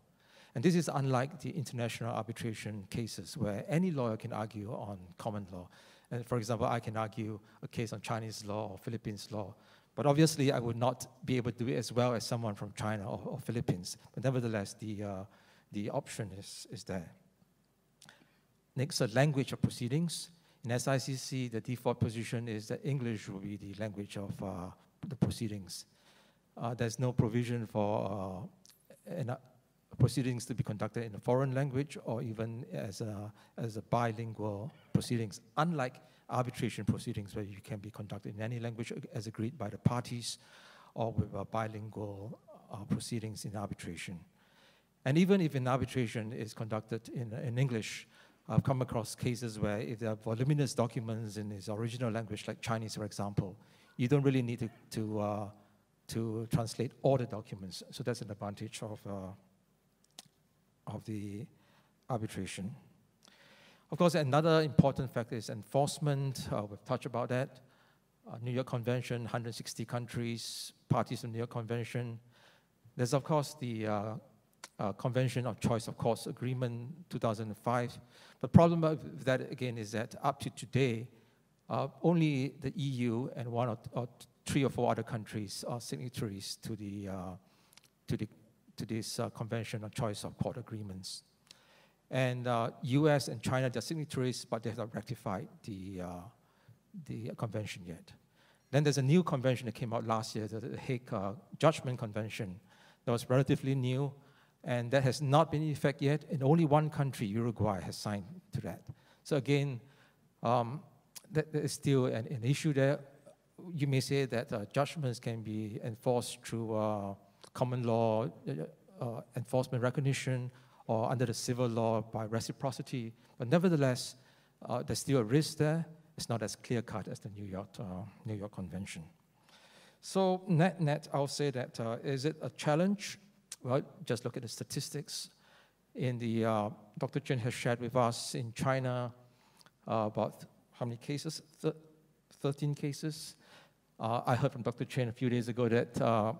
And this is unlike the international arbitration cases where any lawyer can argue on common law. And for example, I can argue a case on Chinese law or Philippines law. But obviously, I would not be able to do it as well as someone from China or, or Philippines. But nevertheless, the, uh, the option is, is there. Next, the language of proceedings. In SICC, the default position is that English will be the language of uh, the proceedings. Uh, there's no provision for uh, an, proceedings to be conducted in a foreign language or even as a, as a bilingual proceedings, unlike arbitration proceedings where you can be conducted in any language as agreed by the parties or with bilingual uh, proceedings in arbitration. And even if an arbitration is conducted in, in English, I've come across cases where if there are voluminous documents in its original language, like Chinese, for example, you don't really need to, to, uh, to translate all the documents. So that's an advantage of uh, of the arbitration. Of course, another important factor is enforcement. Uh, we've touched about that. Uh, New York Convention, 160 countries, parties to New York Convention. There's, of course, the uh, uh Convention of Choice of Courts Agreement 2005. The problem with that, again, is that up to today, uh, only the EU and one or, or, three or four other countries are signatories to the, uh, to the to this uh, Convention on Choice of Court Agreements. And uh, US and China, are signatories, but they have not ratified the, uh, the convention yet. Then there's a new convention that came out last year, the Hague uh, Judgment Convention, that was relatively new, and that has not been in effect yet, and only one country, Uruguay, has signed to that. So again, um, that, that is still an, an, issue there. You may say that uh, judgments can be enforced through uh, common law uh, uh, enforcement recognition or under the civil law by reciprocity. But nevertheless, uh, there's still a risk there. It's not as clear cut as the New York, uh, New York Convention. So, net net, I'll say that is it a challenge? Well, just look at the statistics. In the uh, Dr. Chen has shared with us in China, about how many cases? Th 13 cases. Uh, I heard from Dr. Chen a few days ago that uh,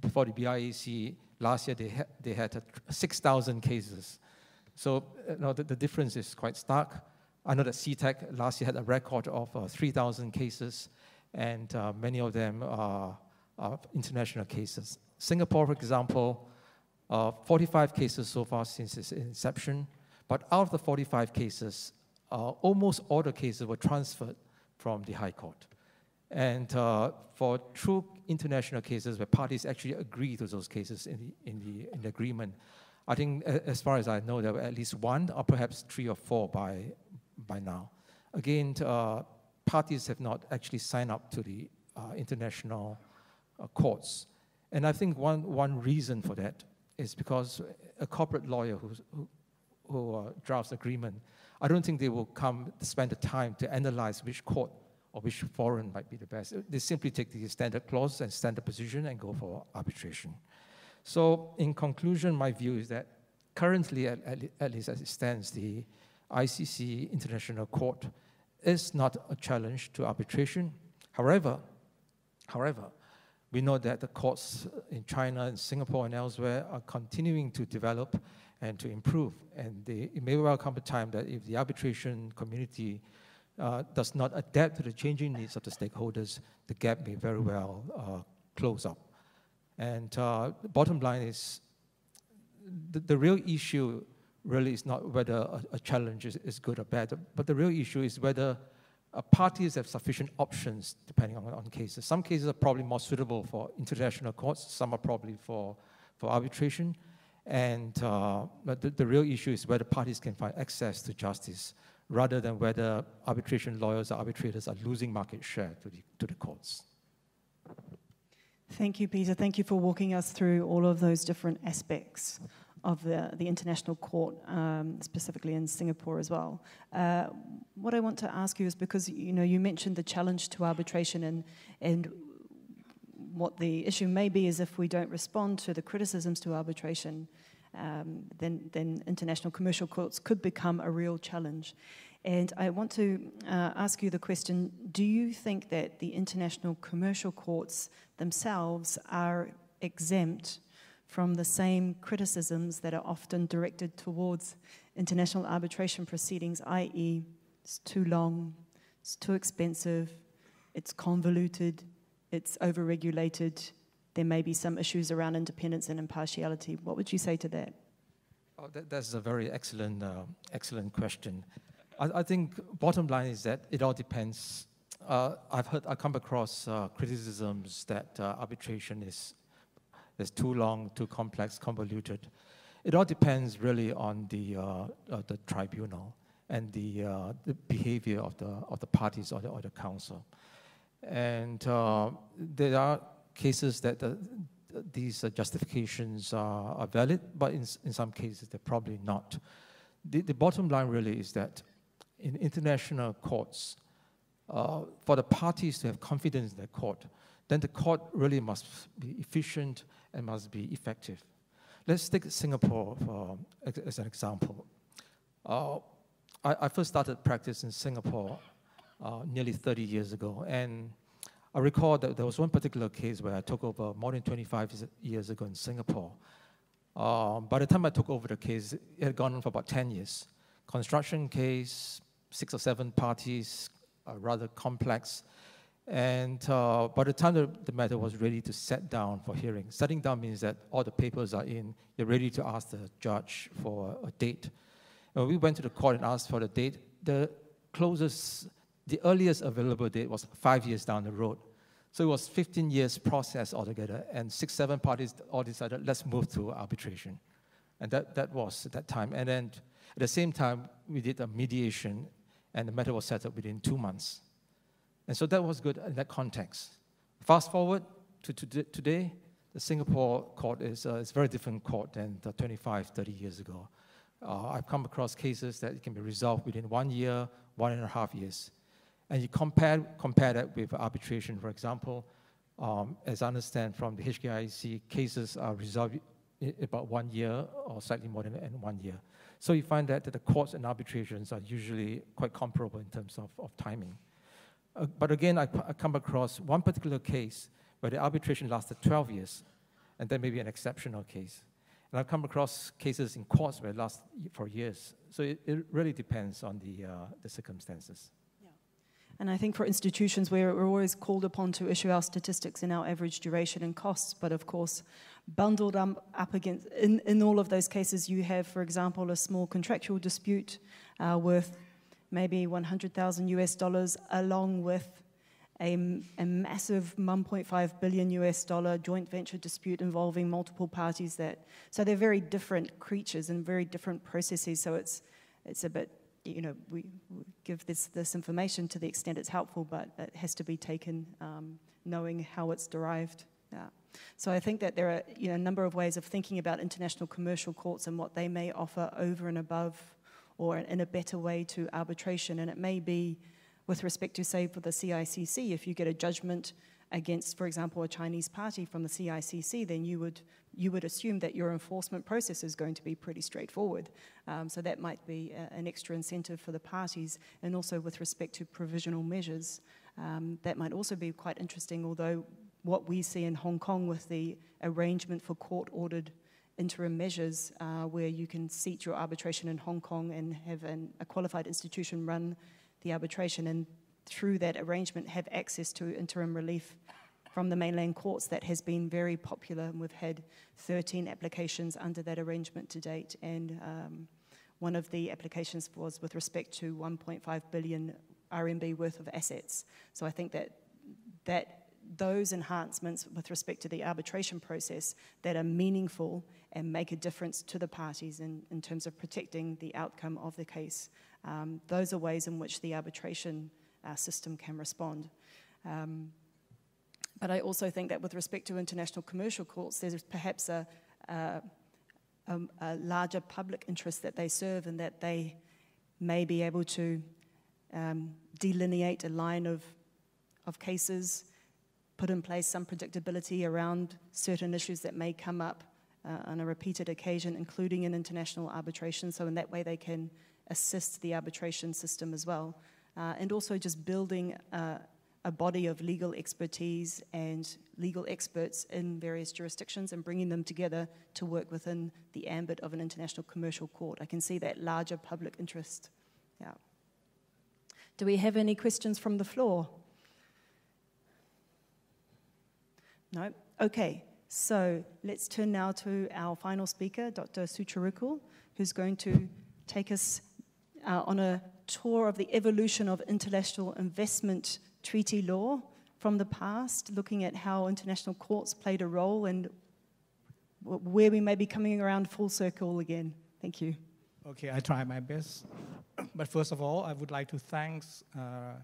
before the BIAC last year they, ha they had 6,000 cases. So you know, the, the, difference is quite stark. I know that CIETAC last year had a record of uh, 3,000 cases, and uh, many of them are, are, international cases. Singapore, for example, uh, 45 cases so far since its inception, but out of the 45 cases, uh, almost all the cases were transferred from the High Court. And uh, for true international cases where parties actually agree to those cases in the, in the, in the agreement, I think as far as I know, there were at least one or perhaps three or four by, by now. Again, uh, parties have not actually signed up to the uh, international uh, courts. And I think one, one reason for that is because a corporate lawyer who, who, who uh, drafts agreement, I don't think they will come spend the time to analyze which court or which forum might be the best. They simply take the standard clause and standard position and go for arbitration. So in conclusion, my view is that currently, at, at least as it stands, the ICC International Court is not a challenge to arbitration. However, however, we know that the courts in China and Singapore and elsewhere are continuing to develop and to improve. And they, it may well come a time that if the arbitration community uh, does not adapt to the changing needs of the stakeholders, the gap may very well uh, close up. And uh, the bottom line is the, the, real issue really is not whether a, a challenge is, is, good or bad, but the real issue is whether uh, parties have sufficient options depending on, on cases. Some cases are probably more suitable for international courts, some are probably for, for arbitration. And uh, the, the real issue is whether parties can find access to justice rather than whether arbitration lawyers or arbitrators are losing market share to the, to the courts. Thank you, Peter. Thank you for walking us through all of those different aspects of the, the International Court, um, specifically in Singapore as well. Uh, what I want to ask you is because you know you mentioned the challenge to arbitration and and what the issue may be is if we don't respond to the criticisms to arbitration, um, then, then international commercial courts could become a real challenge. And I want to uh, ask you the question do you think that the international commercial courts themselves are exempt from the same criticisms that are often directed towards international arbitration proceedings, i.e., it's too long, it's too expensive, it's convoluted, it's overregulated, there may be some issues around independence and impartiality. What would you say to that? Oh, that, that's a very excellent, uh, excellent question. I, I, think bottom line is that it all depends. Uh, I've heard, I come across uh, criticisms that uh, arbitration is, is too long, too complex, convoluted. It all depends really on the, uh, the tribunal and the, uh, the behavior of the, of the parties or the, or the counsel. And there are cases that the, these uh, justifications are, are, valid, but in, in some cases they're probably not. The, the bottom line really is that in international courts, uh, for the parties to have confidence in the court, then the court really must be efficient and must be effective. Let's take Singapore for, as an example. Uh, I, I, first started practice in Singapore uh, nearly 30 years ago, and I recall that there was one particular case where I took over more than 25 years ago in Singapore. Um, by the time I took over the case, it had gone on for about 10 years. Construction case, six or seven parties, uh, rather complex. And uh, by the time the, the, matter was ready to set down for hearing, setting down means that all the papers are in, you're ready to ask the judge for a date. And we went to the court and asked for the date. The closest the earliest available date was five years down the road. So it was 15 years process altogether, and six, seven parties all decided, let's move to arbitration. And that, that was at that time. And then at the same time, we did a mediation, and the matter was settled within two months. And so that was good in that context. Fast forward to, to today, the Singapore court is, uh, a very different court than 25, 30 years ago. Uh, I've come across cases that can be resolved within one year, one and a half years. And you compare, compare that with arbitration, for example, um, as I understand from the HKIAC, cases are resolved in about one year or slightly more than one year. So you find that the courts and arbitrations are usually quite comparable in terms of, of timing. Uh, but again, I, I come across one particular case where the arbitration lasted 12 years, and that may be an exceptional case. And I've come across cases in courts where it lasts for years. So it, it really depends on the, uh, the circumstances. And I think for institutions, we're, we're always called upon to issue our statistics in our average duration and costs. But of course, bundled up, up against, in, in all of those cases, you have, for example, a small contractual dispute uh, worth maybe 100,000 US dollars, along with a, a, massive 1.5 billion US dollar joint venture dispute involving multiple parties. That so they're very different creatures and very different processes. So it's it's a bit you know, we, we, give this, this information to the extent it's helpful, but it has to be taken um, knowing how it's derived. Yeah. So I think that there are you know, a number of ways of thinking about international commercial courts and what they may offer over and above or in a better way to arbitration. And it may be with respect to, say, for the CICC, if you get a judgment against, for example, a Chinese party from the CICC, then you would you would assume that your enforcement process is going to be pretty straightforward. Um, so that might be a, an extra incentive for the parties, and also with respect to provisional measures, um, that might also be quite interesting. Although what we see in Hong Kong with the arrangement for court-ordered interim measures, uh, where you can seat your arbitration in Hong Kong and have an, a qualified institution run the arbitration, and through that arrangement have access to interim relief from the mainland courts that has been very popular, and we've had 13 applications under that arrangement to date. And um, one of the applications was with respect to 1.5 billion RMB worth of assets. So I think that that those enhancements with respect to the arbitration process that are meaningful and make a difference to the parties in, in terms of protecting the outcome of the case. Um, those are ways in which the arbitration uh, system can respond. Um, but I also think that with respect to international commercial courts, there's perhaps a, a, a, a larger public interest that they serve and that they may be able to um, delineate a line of, of cases, put in place some predictability around certain issues that may come up uh, on a repeated occasion, including in international arbitration. So, in that way, they can assist the arbitration system as well. Uh, and also just building uh, a body of legal expertise and legal experts in various jurisdictions and bringing them together to work within the ambit of an international commercial court. I can see that larger public interest. Yeah. Do we have any questions from the floor? No? Okay, so let's turn now to our final speaker, Dr. Sucharitkul, who's going to take us uh, on a tour of the evolution of international investment treaty law from the past, looking at how international courts played a role and where we may be coming around full circle again. Thank you. Okay, I try my best. But first of all, I would like to thank uh,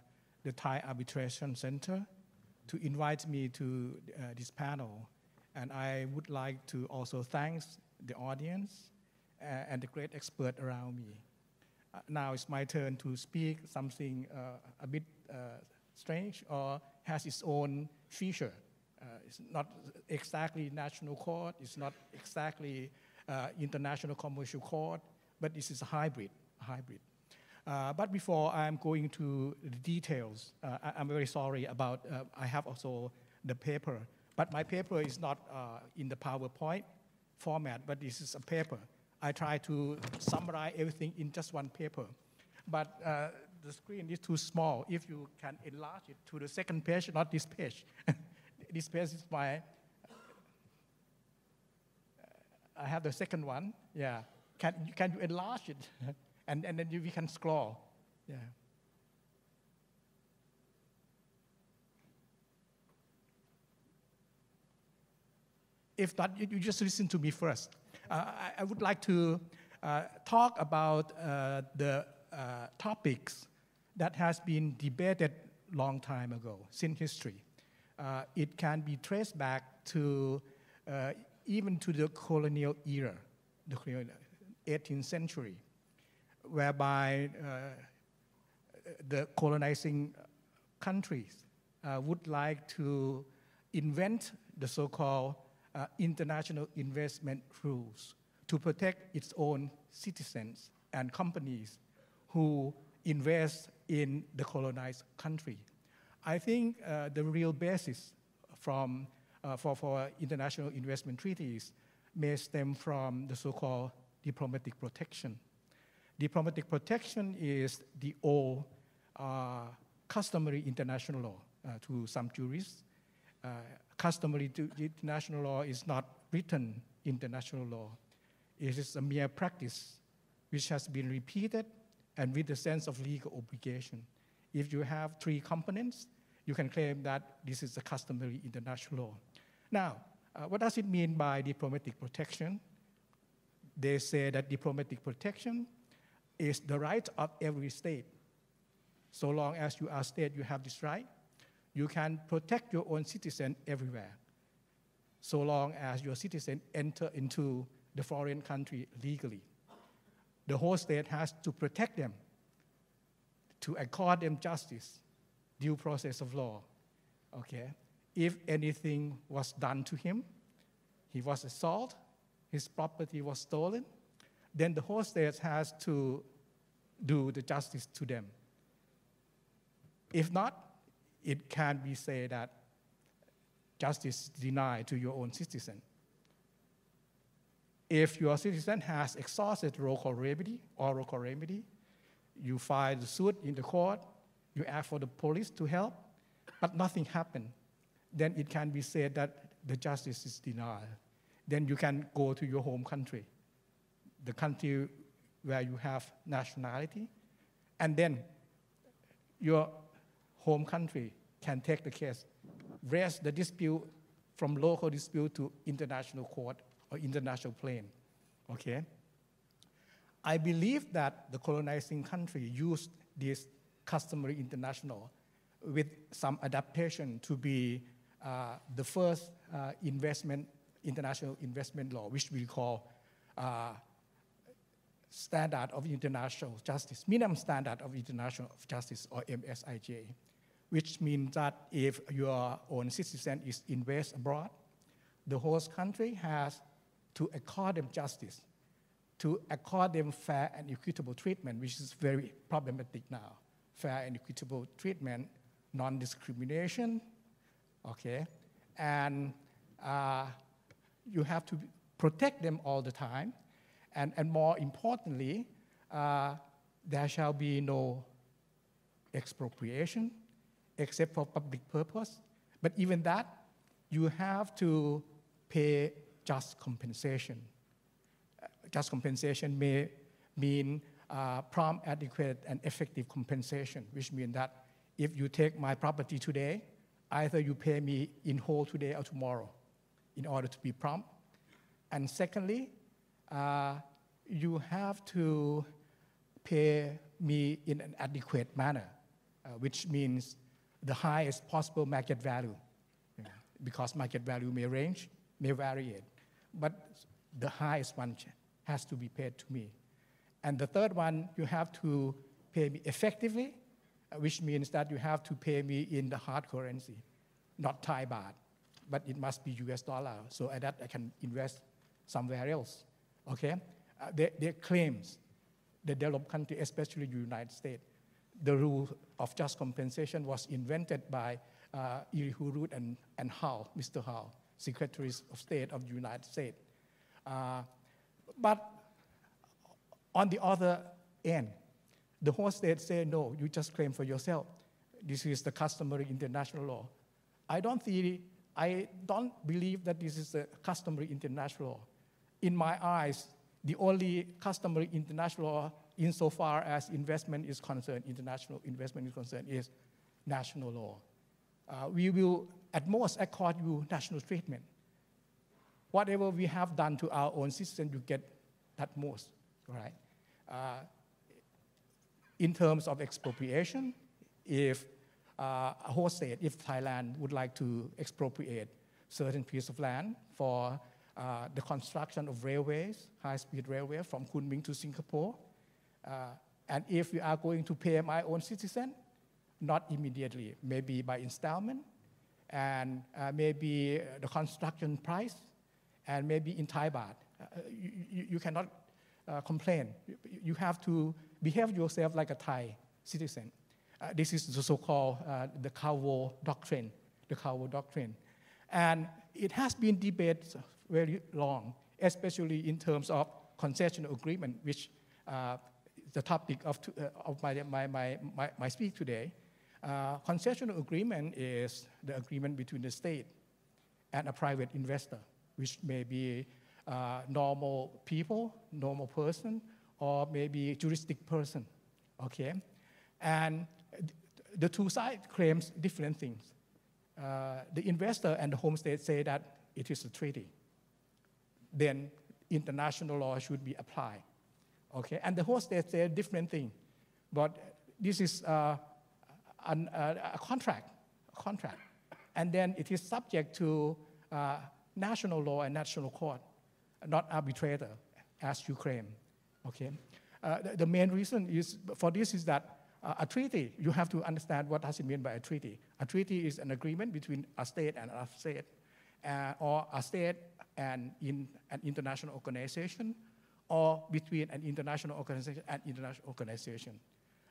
the Thai Arbitration Center to invite me to uh, this panel. And I would like to also thank the audience uh, and the great expert around me. Uh, now it's my turn to speak something uh, a bit uh, strange or has its own feature. It's not exactly national court, it's not exactly international commercial court, but this is a hybrid. Hybrid. Uh, but before I'm going to the details, uh, I, am very sorry about, uh, I have also the paper, but my paper is not uh, in the PowerPoint format, but this is a paper. I try to summarize everything in just one paper. But the screen is too small. If you can enlarge it to the second page, not this page. [LAUGHS] this page is my, I have the second one. Yeah. Can, can you enlarge it? [LAUGHS] and, and then you, we can scroll. Yeah. If not, you, you just listen to me first. Uh, I, I, would like to uh, talk about uh, the uh, topics that has been debated long time ago, since history. Uh, it can be traced back to uh, even to the colonial era, the 18th century, whereby uh, the colonizing countries uh, would like to invent the so-called uh, international investment rules to protect its own citizens and companies who invest in the colonized country. I think uh, the real basis from, uh, for, for international investment treaties may stem from the so-called diplomatic protection. Diplomatic protection is the old uh, customary international law uh, to some jurists. Uh, customary international law is not written international law. It is a mere practice which has been repeated and with a sense of legal obligation. If you have three components, you can claim that this is a customary international law. Now, uh, what does it mean by diplomatic protection? They say that diplomatic protection is the right of every state. So long as you are state, you have this right. You can protect your own citizen everywhere. So long as your citizen enter into the foreign country legally. The whole state has to protect them, to accord them justice, due process of law. Okay? If anything was done to him, he was assaulted, his property was stolen, then the whole state has to do the justice to them. If not, it can be said that justice denied to your own citizen. If your citizen has exhausted local remedy or local remedy, you file the suit in the court, you ask for the police to help, but nothing happened, then it can be said that the justice is denied. Then you can go to your home country, the country where you have nationality, and then your home country can take the case, raise the dispute from local dispute to international court or international plane. Okay? I believe that the colonizing country used this customary international with some adaptation to be uh, the first uh, investment, international investment law, which we call uh, standard of international justice, minimum standard of international justice, or MSIJ, which means that if your own citizen is invest abroad, the host country has to accord them justice, to accord them fair and equitable treatment, which is very problematic now fair and equitable treatment, non-discrimination, okay? And uh, you have to protect them all the time. And, and more importantly, uh, there shall be no expropriation except for public purpose. But even that, you have to pay just compensation. Uh, just compensation may mean uh, prompt, adequate, and effective compensation, which means that if you take my property today, either you pay me in whole today or tomorrow in order to be prompt. And secondly, uh, you have to pay me in an adequate manner, uh, which means the highest possible market value, know, because market value may range, may vary, but the highest one has to be paid to me. And the third one, you have to pay me effectively, uh, which means that you have to pay me in the hard currency, not Thai baht, but it must be US dollar. So at that I can invest somewhere else. Okay? Uh, their, their claims, the developed country, especially the United States, the rule of just compensation was invented by uh, Elihu Root and, and Hull, Mr. Hull, Secretaries of State of the United States. Uh, but on the other end, the host state say, no, you just claim for yourself. This is the customary international law. I don't, see, I don't believe that this is the customary international law. In my eyes, the only customary international law insofar as investment is concerned, international investment is concerned, is national law. Uh, we will at most accord you national treatment. Whatever we have done to our own citizens, you get at most, right? Uh, in terms of expropriation, if uh, a host state, if Thailand would like to expropriate certain piece of land for uh, the construction of railways, high-speed railway from Kunming to Singapore, uh, and if you are going to pay my own citizen, not immediately, maybe by installment, and uh, maybe the construction price, and maybe in Thai baht, uh, you, you, cannot uh, complain. You, have to behave yourself like a Thai citizen. Uh, this is the so-called uh, the Calvo doctrine, the Calvo doctrine. And it has been debated very long, especially in terms of concessional agreement, which uh, the topic of, to, uh, of my, my, my, my, my speech today. Uh, concessional agreement is the agreement between the state and a private investor, which may be uh, normal people, normal person, or maybe juristic person, okay? And the two sides claims different things. Uh, the investor and the home state say that it is a treaty. Then international law should be applied. Okay, and the host state a different thing, but this is uh, an, uh, a contract, a contract, and then it is subject to uh, national law and national court, not arbitrator, as you claim. Okay, uh, the, the, main reason is for this is that uh, a treaty, you have to understand what does it mean by a treaty. A treaty is an agreement between a state and a state, uh, or a state and in an international organization, or between an international organization and international organization.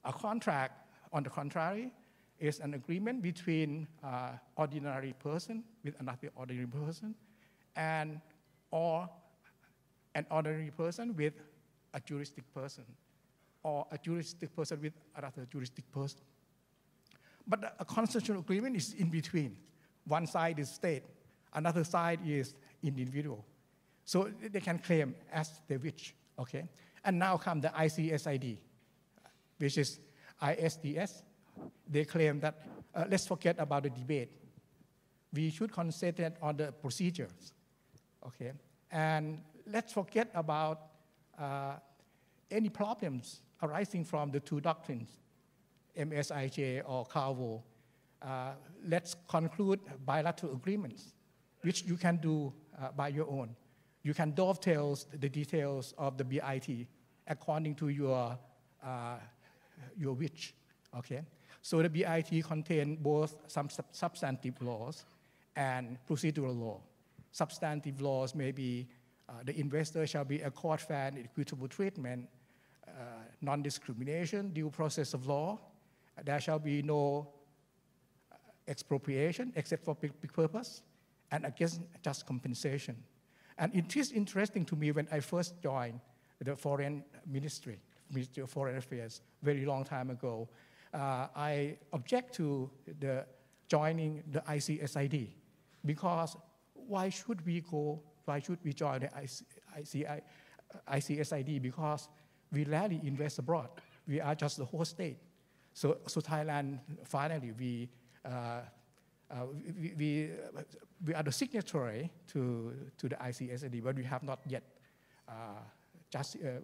A contract, on the contrary, is an agreement between uh, ordinary person with another ordinary person, and or an ordinary person with a juristic person or a juristic person with another juristic person. But a concessional agreement is in between. One side is state, another side is individual. So they can claim as they wish, okay? And now come the ICSID, which is ISDS. They claim that uh, let's forget about the debate. We should concentrate on the procedures, okay? And let's forget about uh, any problems arising from the two doctrines, MSIJ or Calvo, uh, let's conclude bilateral agreements, which you can do uh, by your own. You can dovetail the details of the BIT according to your, uh, your wish, okay? So the BIT contains both some sub substantive laws and procedural law. Substantive laws may be uh, the investor shall be accorded fair and equitable treatment uh, non-discrimination, due process of law. There shall be no uh, expropriation except for big purpose and against just compensation. And it is interesting to me when I first joined the foreign ministry, Ministry of Foreign Affairs, very long time ago. Uh, I object to the joining the ICSID because why should we go, why should we join the IC, ICSID? Because we rarely invest abroad. We are just the host state. So, so Thailand, finally, we, uh, uh, we, we, we, are the signatory to, to the ICSID, but we have not yet uh, just uh,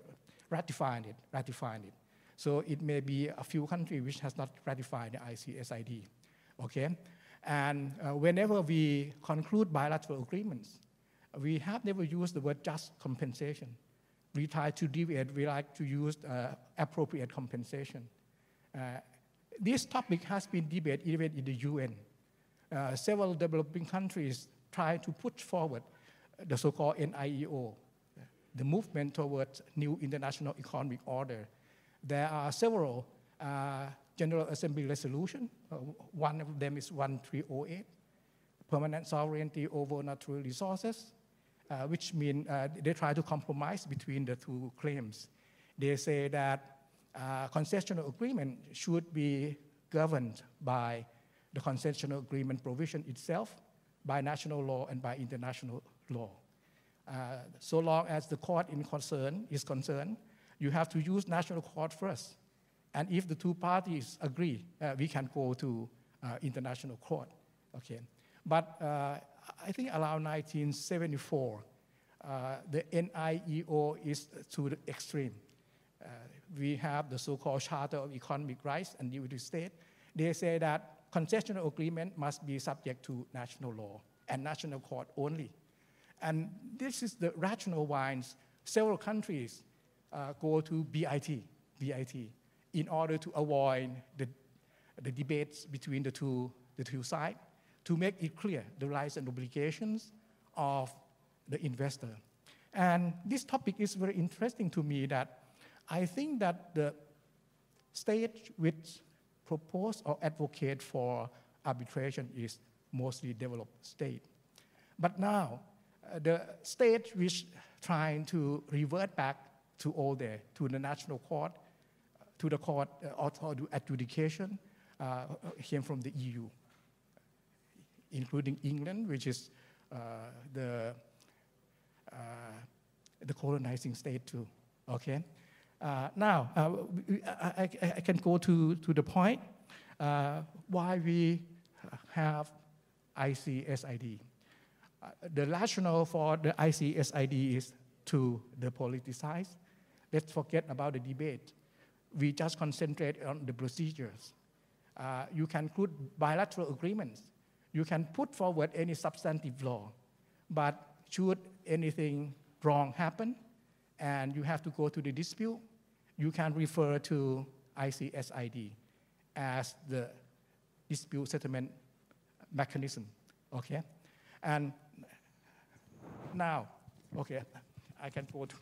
ratified it, ratified it. So it may be a few countries which has not ratified the ICSID, okay? And uh, whenever we conclude bilateral agreements, we have never used the word just compensation we try to deviate, we like to use uh, appropriate compensation. Uh, this topic has been debated even in the UN. Uh, several developing countries try to push forward the so-called NIEO, the movement towards new international economic order. There are several uh, General Assembly resolutions. Uh, one of them is 1308, permanent sovereignty over natural resources uh, which means uh, they try to compromise between the two claims. They say that uh, concessional agreement should be governed by the concessional agreement provision itself, by national law and by international law. Uh, so long as the court in concern is concerned, you have to use national court first. And if the two parties agree, uh, we can go to uh, international court. Okay. But I think around 1974, uh, the NIEO is to the extreme. Uh, we have the so-called Charter of Economic Rights and Individual State. They say that concessional agreement must be subject to national law and national court only. And this is the rational why several countries uh, go to BIT, BIT, in order to avoid the, the debates between the two, the two sides to make it clear the rights and obligations of the investor. And this topic is very interesting to me that I think that the stage which propose or advocate for arbitration is mostly developed state. But now, uh, the state which trying to revert back to all there, to the national court, to the court uh, or to adjudication, uh, came from the EU, including England, which is uh, the, uh, the colonizing state too, okay? Uh, now, I, I, I, can go to, to the point why we have ICSID. Uh, the rationale for the ICSID is to depoliticize. Let's forget about the debate. We just concentrate on the procedures. Uh, you can put bilateral agreements. You can put forward any substantive law. But should anything wrong happen and you have to go to the dispute, you can refer to ICSID as the dispute settlement mechanism. Okay? And now, okay, [LAUGHS] I can go to.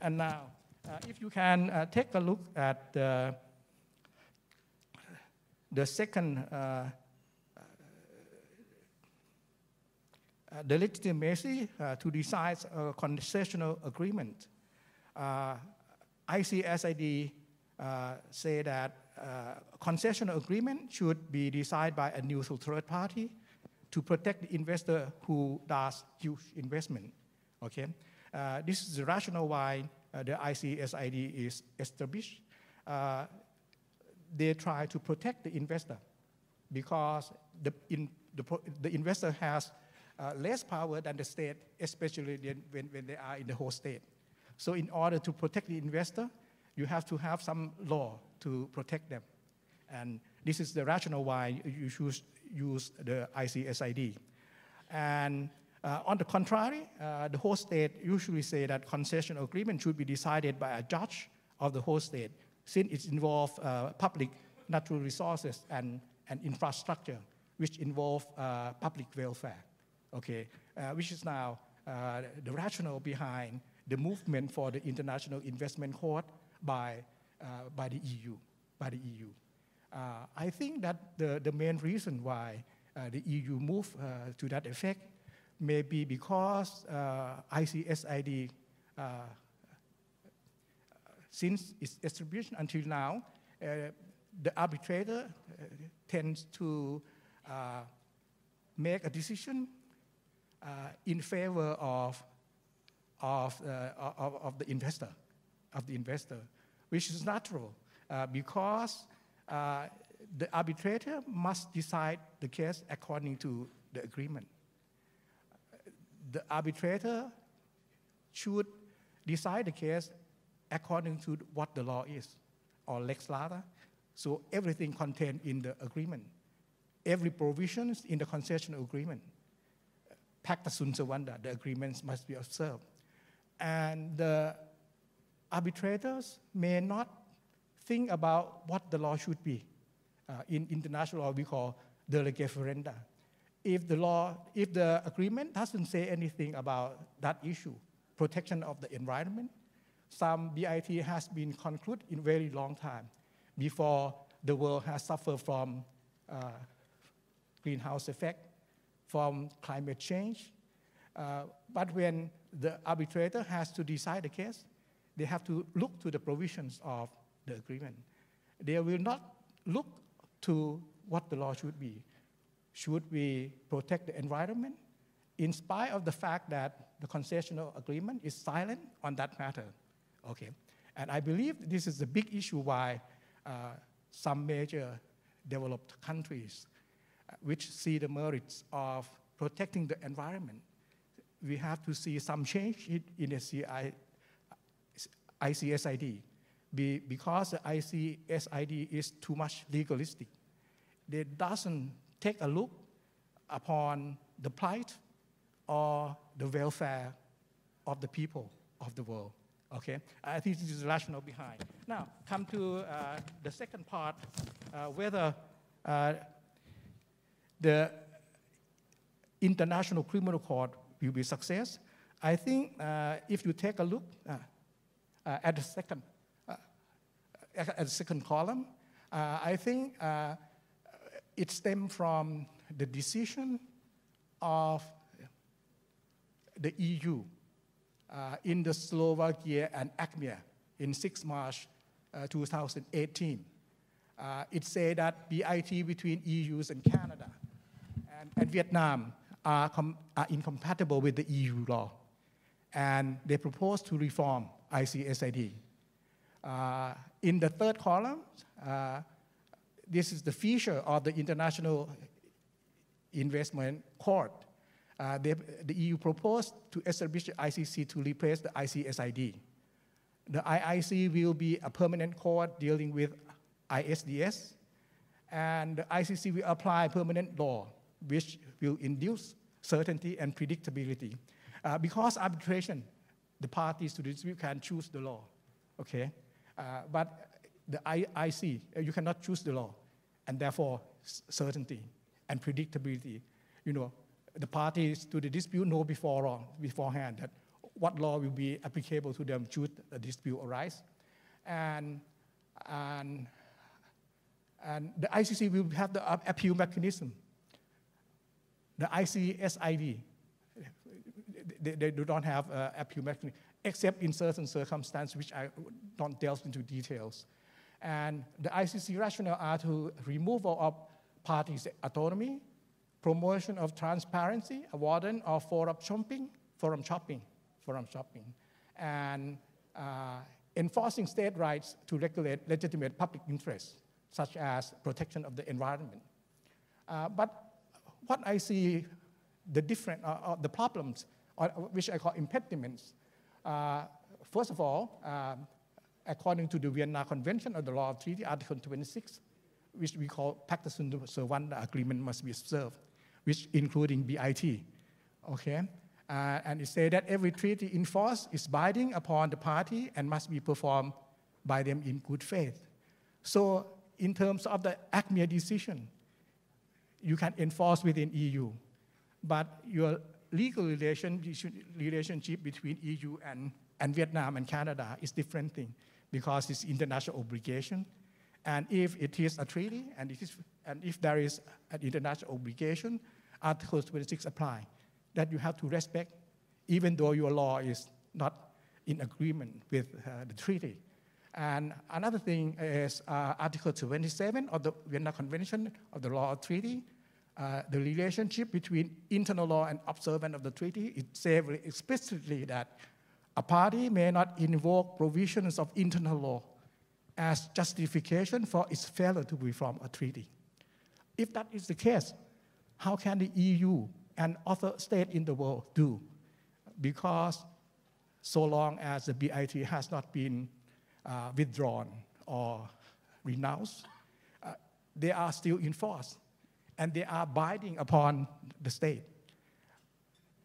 And now, uh, if you can uh, take a look at the, the second, uh, uh the legitimacy uh, to decide a concessional agreement. Uh, ICSID say that concessional agreement should be decided by a neutral third party to protect the investor who does huge investment. Okay, uh, this is the rationale why uh, the ICSID is established. Uh, they try to protect the investor because the, in, the, the investor has uh, less power than the state, especially when, when they are in the whole state. So in order to protect the investor, you have to have some law to protect them. And this is the rationale why you should use the ICSID. And uh, on the contrary, uh, the host state usually say that concession agreement should be decided by a judge of the host state since it involves uh, public natural resources and, and infrastructure, which involve uh, public welfare, okay, uh, which is now uh, the rationale behind the movement for the International Investment Court by, by the EU, by the EU. Uh, I think that the, the main reason why uh, the EU moved uh, to that effect may be because ICSID, since its establishment until now, the arbitrator tends to make a decision uh, in favor of, of, uh, of, of, the investor, of the investor, which is natural uh, because uh, the arbitrator must decide the case according to the agreement. The arbitrator should decide the case according to what the law is, or lex lata. So everything contained in the agreement, every provision in the concession agreement, pacta sunt servanda, the agreements must be observed. And the arbitrators may not think about what the law should be. Uh, in international law, we call the lege. If the law, if the agreement doesn't say anything about that issue, protection of the environment, some BIT has been concluded in very long time before the world has suffered from uh, greenhouse effect, from climate change. Uh, but when the arbitrator has to decide the case, they have to look to the provisions of the agreement. They will not look to what the law should be. Should we protect the environment? In spite of the fact that the concessional agreement is silent on that matter. Okay. And I believe this is the big issue why uh, some major developed countries, which see the merits of protecting the environment, we have to see some change in the CI, ICSID be, because the ICSID is too much legalistic. It doesn't take a look upon the plight or the welfare of the people of the world. Okay, I think this is the rationale behind. Now, come to uh, the second part, uh, whether uh, the International Criminal Court will be success. I think uh, if you take a look uh, uh, at the second, uh, at the second column, uh, I think uh, it stems from the decision of the EU in the Slovakia and Achmea in 6 March 2018. it said that BIT between EU and Canada and, and Vietnam are, are incompatible with the EU law and they propose to reform ICSID. Uh, in the third column, uh, this is the feature of the International Investment Court. Uh, they, the EU proposed to establish the ICC to replace the ICSID. The IIC will be a permanent court dealing with ISDS, and the ICC will apply permanent law, which will induce certainty and predictability. Uh, because arbitration, the parties to the dispute can choose the law, okay? Uh, but the IC, uh, you cannot choose the law, and therefore certainty and predictability. You know, the parties to the dispute know before beforehand that what law will be applicable to them should a dispute arise, and and and the ICC will have the appeal mechanism. The ICSID they, they do not have uh, appeal mechanism, except in certain circumstances, which I don't delve into details. And the ICC rationale are to removal of parties' autonomy, promotion of transparency, avoidance of forum shopping, forum shopping, forum shopping, and uh, enforcing state rights to regulate legitimate public interests, such as protection of the environment. Uh, but what I see the different, uh, uh the problems or, which I call impediments. Uh, first of all, um, according to the Vienna Convention of the Law of Treaty, Article 26, which we call Pacta Sunt Servanda agreement must be observed, which including BIT. Okay? Uh, and it says that every treaty in force is binding upon the party and must be performed by them in good faith. So, in terms of the Achmea decision, you can enforce within EU, but your legal relation, relationship between EU and, and Vietnam and Canada is different thing because it's international obligation. And if it is a treaty and, it is, and if there is an international obligation, Article 26 apply that you have to respect even though your law is not in agreement with uh, the treaty. And another thing is uh, Article 27 of the Vienna Convention of the Law of Treaty uh, the relationship between internal law and observance of the treaty, it says explicitly that a party may not invoke provisions of internal law as justification for its failure to reform a treaty. If that is the case, how can the EU and other states in the world do? Because so long as the BIT has not been uh, withdrawn or renounced, uh, they are still in force and they are binding upon the state.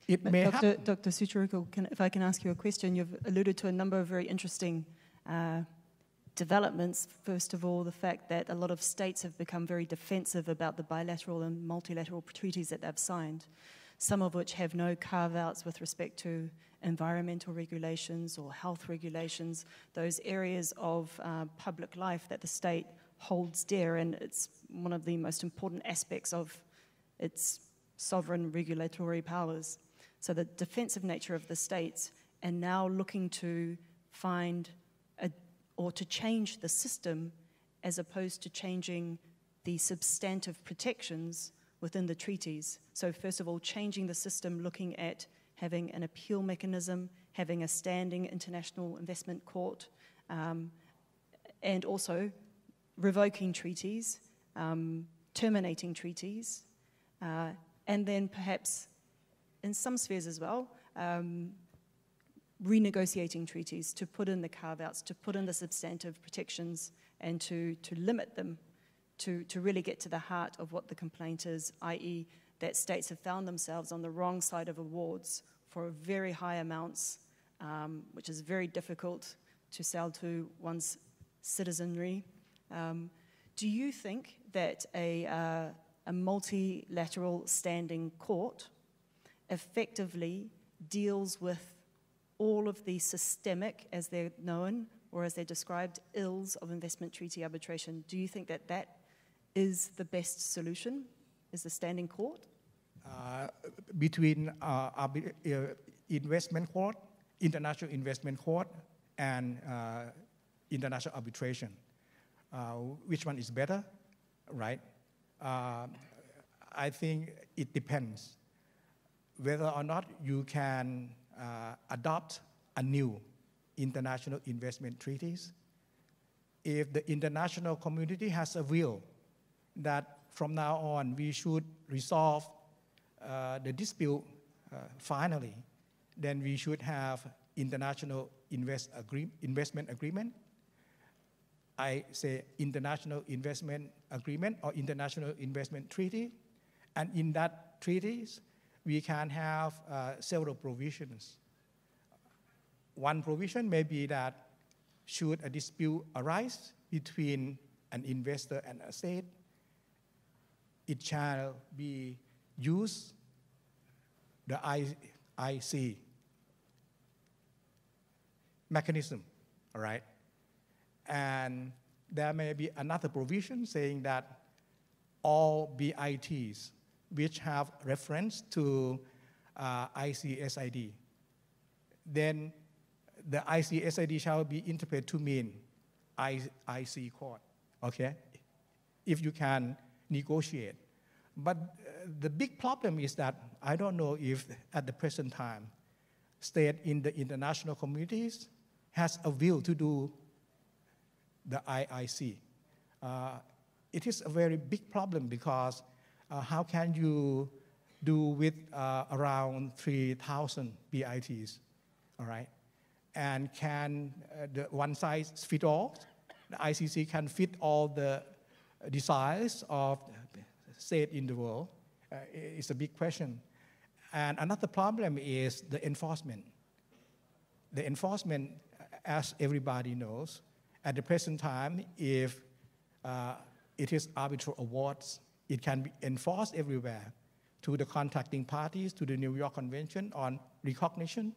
It may Dr. Happen. Dr. Sucharitkul, if I can ask you a question, you've alluded to a number of very interesting uh, developments. First of all, the fact that a lot of states have become very defensive about the bilateral and multilateral treaties that they've signed, some of which have no carve outs with respect to environmental regulations or health regulations, those areas of uh, public life that the state holds dear, and it's one of the most important aspects of its sovereign regulatory powers. So, the defensive nature of the states, and now looking to find a, or to change the system as opposed to changing the substantive protections within the treaties. So, first of all, changing the system, looking at having an appeal mechanism, having a standing international investment court, um, and also revoking treaties, um, terminating treaties, uh, and then perhaps in some spheres as well, um, renegotiating treaties to put in the carve outs, to put in the substantive protections, and to, to limit them to, to really get to the heart of what the complaint is, i.e., that states have found themselves on the wrong side of awards for very high amounts, um, which is very difficult to sell to one's citizenry. Um, do you think that a, uh, a multilateral standing court effectively deals with all of the systemic, as they're known, or as they're described, ills of investment treaty arbitration. Do you think that that is the best solution? Is the standing court? Uh, between uh, uh, investment court, international investment court, and uh, international arbitration. Uh, which one is better, right? Uh, I think it depends whether or not you can adopt a new international investment treaties. If the international community has a will that from now on we should resolve uh, the dispute uh, finally, then we should have international invest agree investment agreement. I say international investment agreement or international investment treaty. And in that treaties, we can have uh, several provisions one provision may be that should a dispute arise between an investor and a state, it shall be used the IC mechanism, all right? And there may be another provision saying that all BITs which have reference to uh, ICSID, then the ICSID shall be interpreted to mean IC court, okay? If you can negotiate. But uh, the big problem is that I don't know if at the present time, state in the international communities has a will to do the IIC. Uh, it is a very big problem because uh, how can you do with uh, around 3,000 BITs, all right? and can uh, the one size fit all. The ICC can fit all the desires of state in the world. Uh, it's a big question. And another problem is the enforcement. The enforcement, as everybody knows, at the present time, if uh, it is arbitral awards, it can be enforced everywhere to the contracting parties, to the New York Convention on recognition,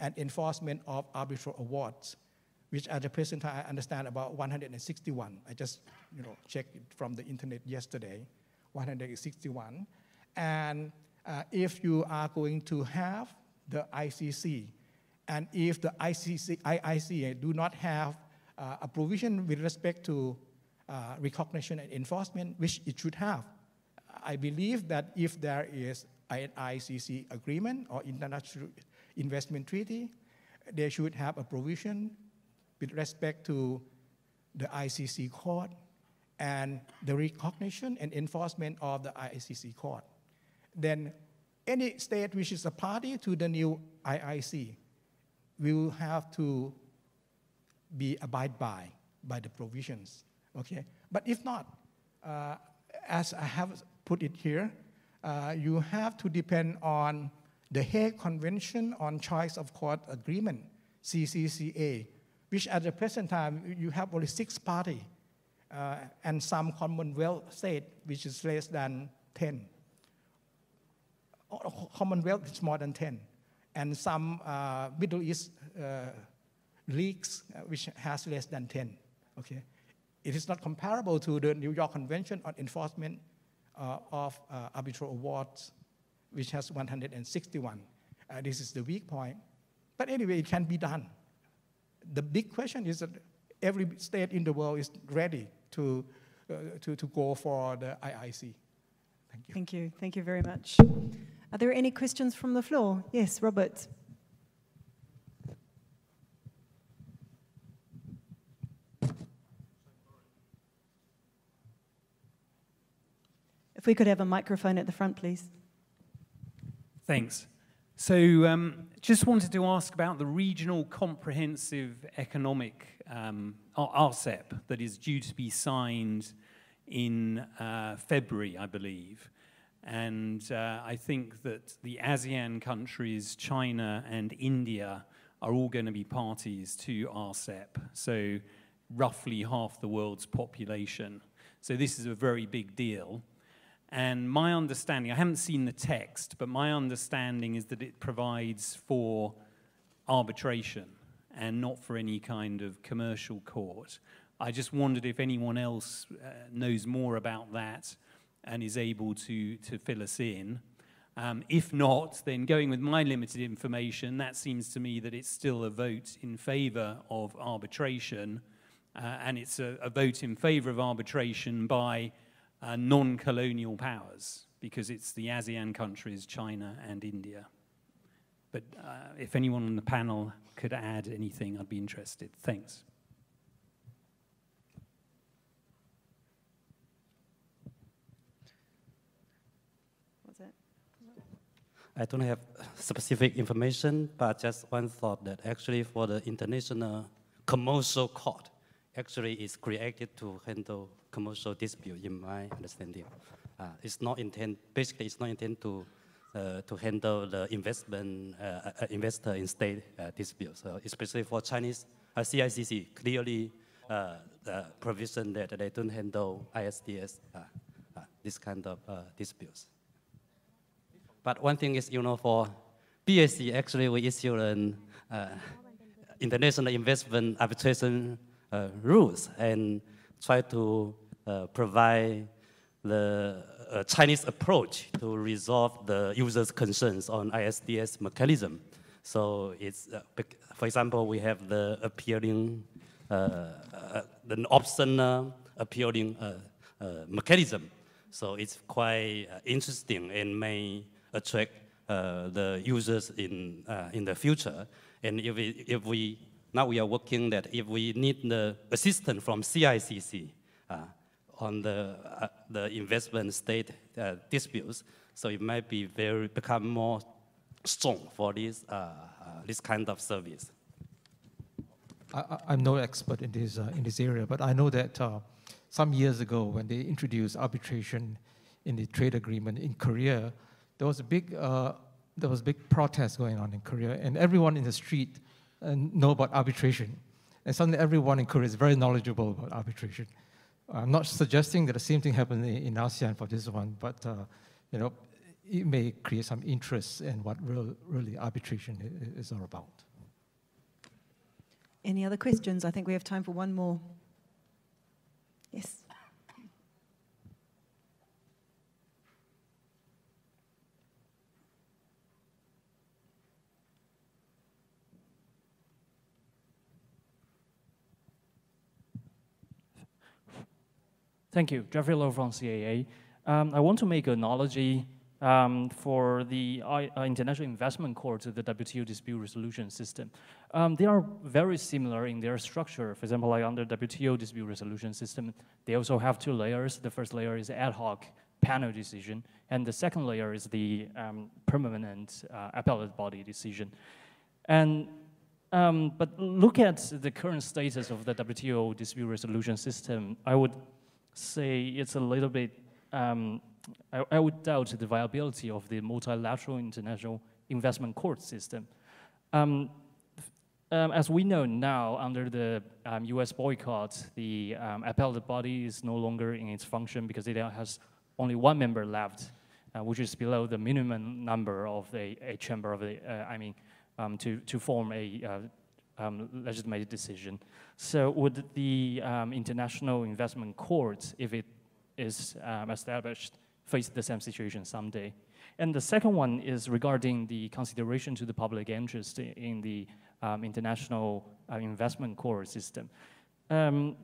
and enforcement of arbitral awards, which at the present time I understand about 161. I just you know checked it from the internet yesterday, 161. And uh, if you are going to have the ICC, and if the ICC, IIC do not have uh, a provision with respect to uh, recognition and enforcement, which it should have, I believe that if there is an ICC agreement or international investment treaty, they should have a provision with respect to the ICC court and the recognition and enforcement of the ICC court. Then any state which is a party to the new IIC will have to be abide by by the provisions. Okay, but if not, uh, as I have put it here, uh, you have to depend on the Hague Convention on Choice of Court Agreement, CCCA, which at the present time you have only six parties and some Commonwealth state which is less than 10. Commonwealth is more than 10. And some uh, Middle East uh, leagues uh, which has less than 10. Okay? It is not comparable to the New York Convention on Enforcement uh, of uh, Arbitral Awards which has 161. Uh, this is the weak point. But anyway, it can be done. The big question is that every state in the world is ready to, uh, to, to go for the IIC. Thank you. Thank you. Thank you very much. Are there any questions from the floor? Yes, Robert. If we could have a microphone at the front, please. Thanks. So, um, just wanted to ask about the Regional Comprehensive Economic um, RCEP that is due to be signed in uh, February, I believe. And uh, I think that the ASEAN countries, China and India, are all going to be parties to RCEP. So, roughly half the world's population. So, this is a very big deal. And my understanding, I haven't seen the text, but my understanding is that it provides for arbitration and not for any kind of commercial court. I just wondered if anyone else uh, knows more about that and is able to, to fill us in. Um, if not, then going with my limited information, that seems to me that it's still a vote in favor of arbitration, uh, and it's a, a, vote in favor of arbitration by uh, non colonial powers, because it's the ASEAN countries, China and India. But uh, if anyone on the panel could add anything, I'd be interested. Thanks. I don't have specific information, but just one thought that actually for the international commercial court, actually is created to handle commercial dispute, in my understanding. Uh, it's not intend, basically it's not intended to, uh, to handle the investment, uh, uh investor in state uh, disputes. So especially for Chinese, CICC uh, clearly provision that they don't handle ISDS, this kind of disputes. But one thing is, you know, for BAC, actually, we issue an international investment arbitration rules and try to uh, provide the uh, Chinese approach to resolve the users' concerns on ISDS mechanism. So it's, uh, for example, we have the appealing, uh, the optional appealing mechanism. So it's quite interesting and may attract uh, the users in, uh, in the future. And if we, if we, now we are working that if we need the assistance from CICC uh, on the, uh, the investment state uh, disputes, so it might be very, become more strong for this, uh, this kind of service. I, am no expert in this, in this area, but I know that some years ago when they introduced arbitration in the trade agreement in Korea, there was a big, uh, there was big protest going on in Korea, and everyone in the street uh, know about arbitration. And suddenly everyone in Korea is very knowledgeable about arbitration. I'm not suggesting that the same thing happened in, ASEAN for this one, but uh, you know, it may create some interest in what real, really arbitration is all about. Any other questions? I think we have time for one more. Yes. Thank you. Jeffrey Lowe from CAA. Um, I want to make an analogy um, for the uh, International Investment Court to the WTO dispute resolution system. Um, they are very similar in their structure. For example, like under WTO dispute resolution system, they also have two layers. The first layer is ad hoc panel decision, and the second layer is the um, permanent uh, appellate body decision. And um, but look at the current status of the WTO dispute resolution system. I would say it's a little bit, um, I, I, would doubt the viability of the multilateral international investment court system. Um, um, as we know now, under the US um, boycott, the um, appellate body is no longer in its function because it has only one member left, uh, which is below the minimum number of a, a chamber of the, uh, I mean, um, to, to form a uh, um, legitimate decision. So would the um, International Investment Court, if it is um, established, face the same situation someday? And the second one is regarding the consideration to the public interest in the um, International uh, Investment Court system. Um,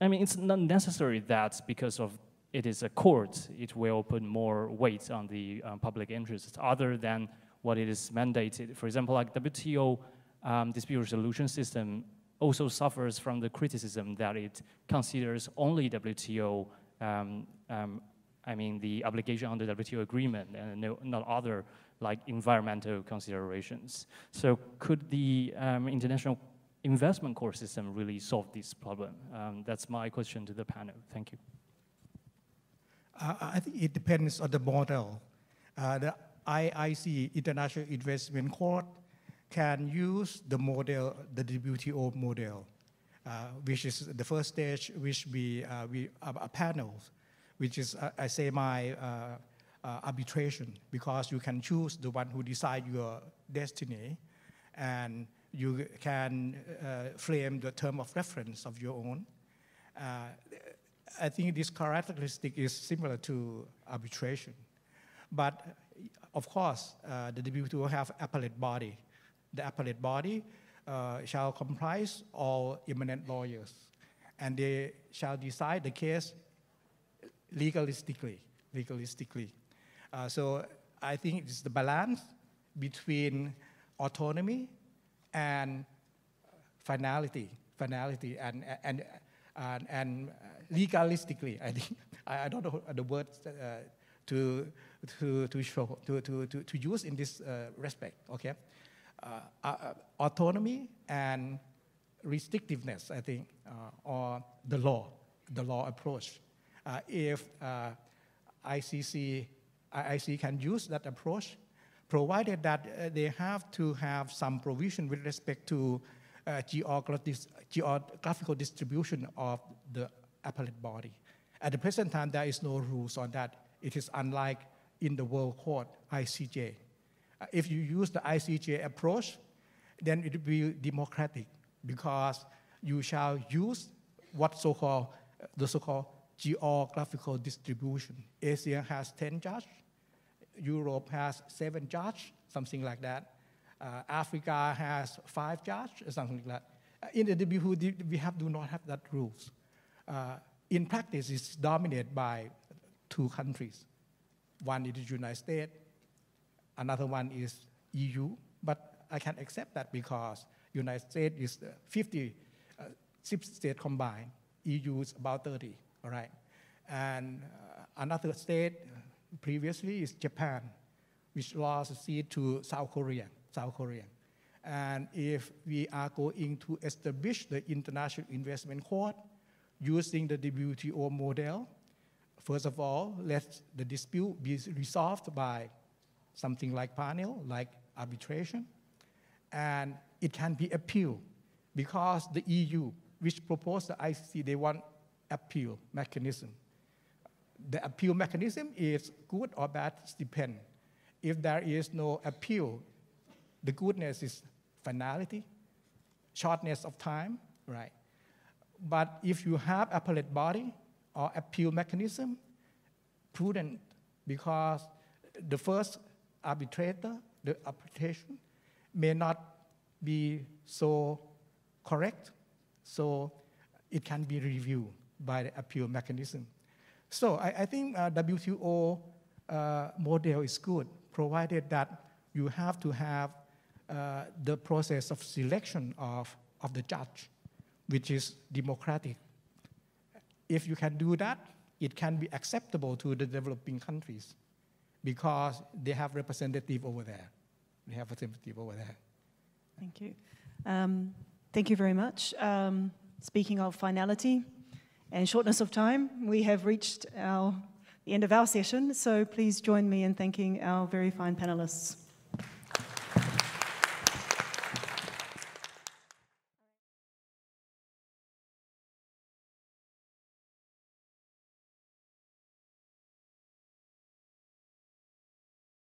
I mean, it's not necessary that because of it is a court, it will put more weight on the uh, public interest other than what it is mandated. For example, like WTO um, dispute resolution system also suffers from the criticism that it considers only WTO, um, um, I mean the obligation under WTO agreement and no, not other like environmental considerations. So could the um, international investment court system really solve this problem? Um, that's my question to the panel. Thank you. Uh, I think it depends on the model. Uh, the IIC, International Investment Court, can use the model, the WTO model, uh, which is the first stage, which we, uh, we are panels. which is, uh, I say, my uh, uh, arbitration, because you can choose the one who decide your destiny, and you can uh, frame the term of reference of your own. Uh, I think this characteristic is similar to arbitration. But of course, uh, the WTO have appellate body. The appellate body uh, shall comprise all eminent lawyers, and they shall decide the case legalistically. Legalistically. Uh, so I think it's the balance between autonomy and finality, finality, and and and, and legalistically. I think [LAUGHS] I, don't know the words uh, to to to show to to to, to use in this uh, respect. Okay, autonomy and restrictiveness. I think, uh, or the law, the law approach. if ICC can use that approach, provided that uh, they have to have some provision with respect to uh, geographical distribution of the appellate body. At the present time, there is no rules on that. It is unlike in the World Court, ICJ. Uh, if you use the ICJ approach, then it will be democratic because you shall use what so-called the so-called geographical distribution. Asia has 10 judges, Europe has seven judges, something like that. Uh, Africa has five judges, something like that. Uh, in the WTO, we have, do not have that rules. Uh, in practice, it's dominated by two countries. One is the United States, another one is EU, but I can accept that because United States is 50 uh, states combined, EU is about 30, all right? And uh, another state previously is Japan, which lost a seat to South Korea. South Korea. And if we are going to establish the International Investment Court using the WTO model, first of all, let the dispute be resolved by something like panel, like arbitration, and it can be appealed because the EU, which proposed the ICC, they want appeal mechanism the appeal mechanism is good or bad depend. If there is no appeal, the goodness is finality, shortness of time, right? But if you have appellate body or appeal mechanism, prudent because the first arbitrator, the arbitration, may not be so correct, so it can be reviewed by the appeal mechanism. So I, I think uh, WTO uh, model is good, provided that you have to have uh, the process of selection of, of the judge, which is democratic. If you can do that, it can be acceptable to the developing countries because they have representative over there. They have representative over there. Thank you. Um, thank you very much. Um, speaking of finality, and shortness of time, we have reached our, the end of our session, so please join me in thanking our very fine panelists.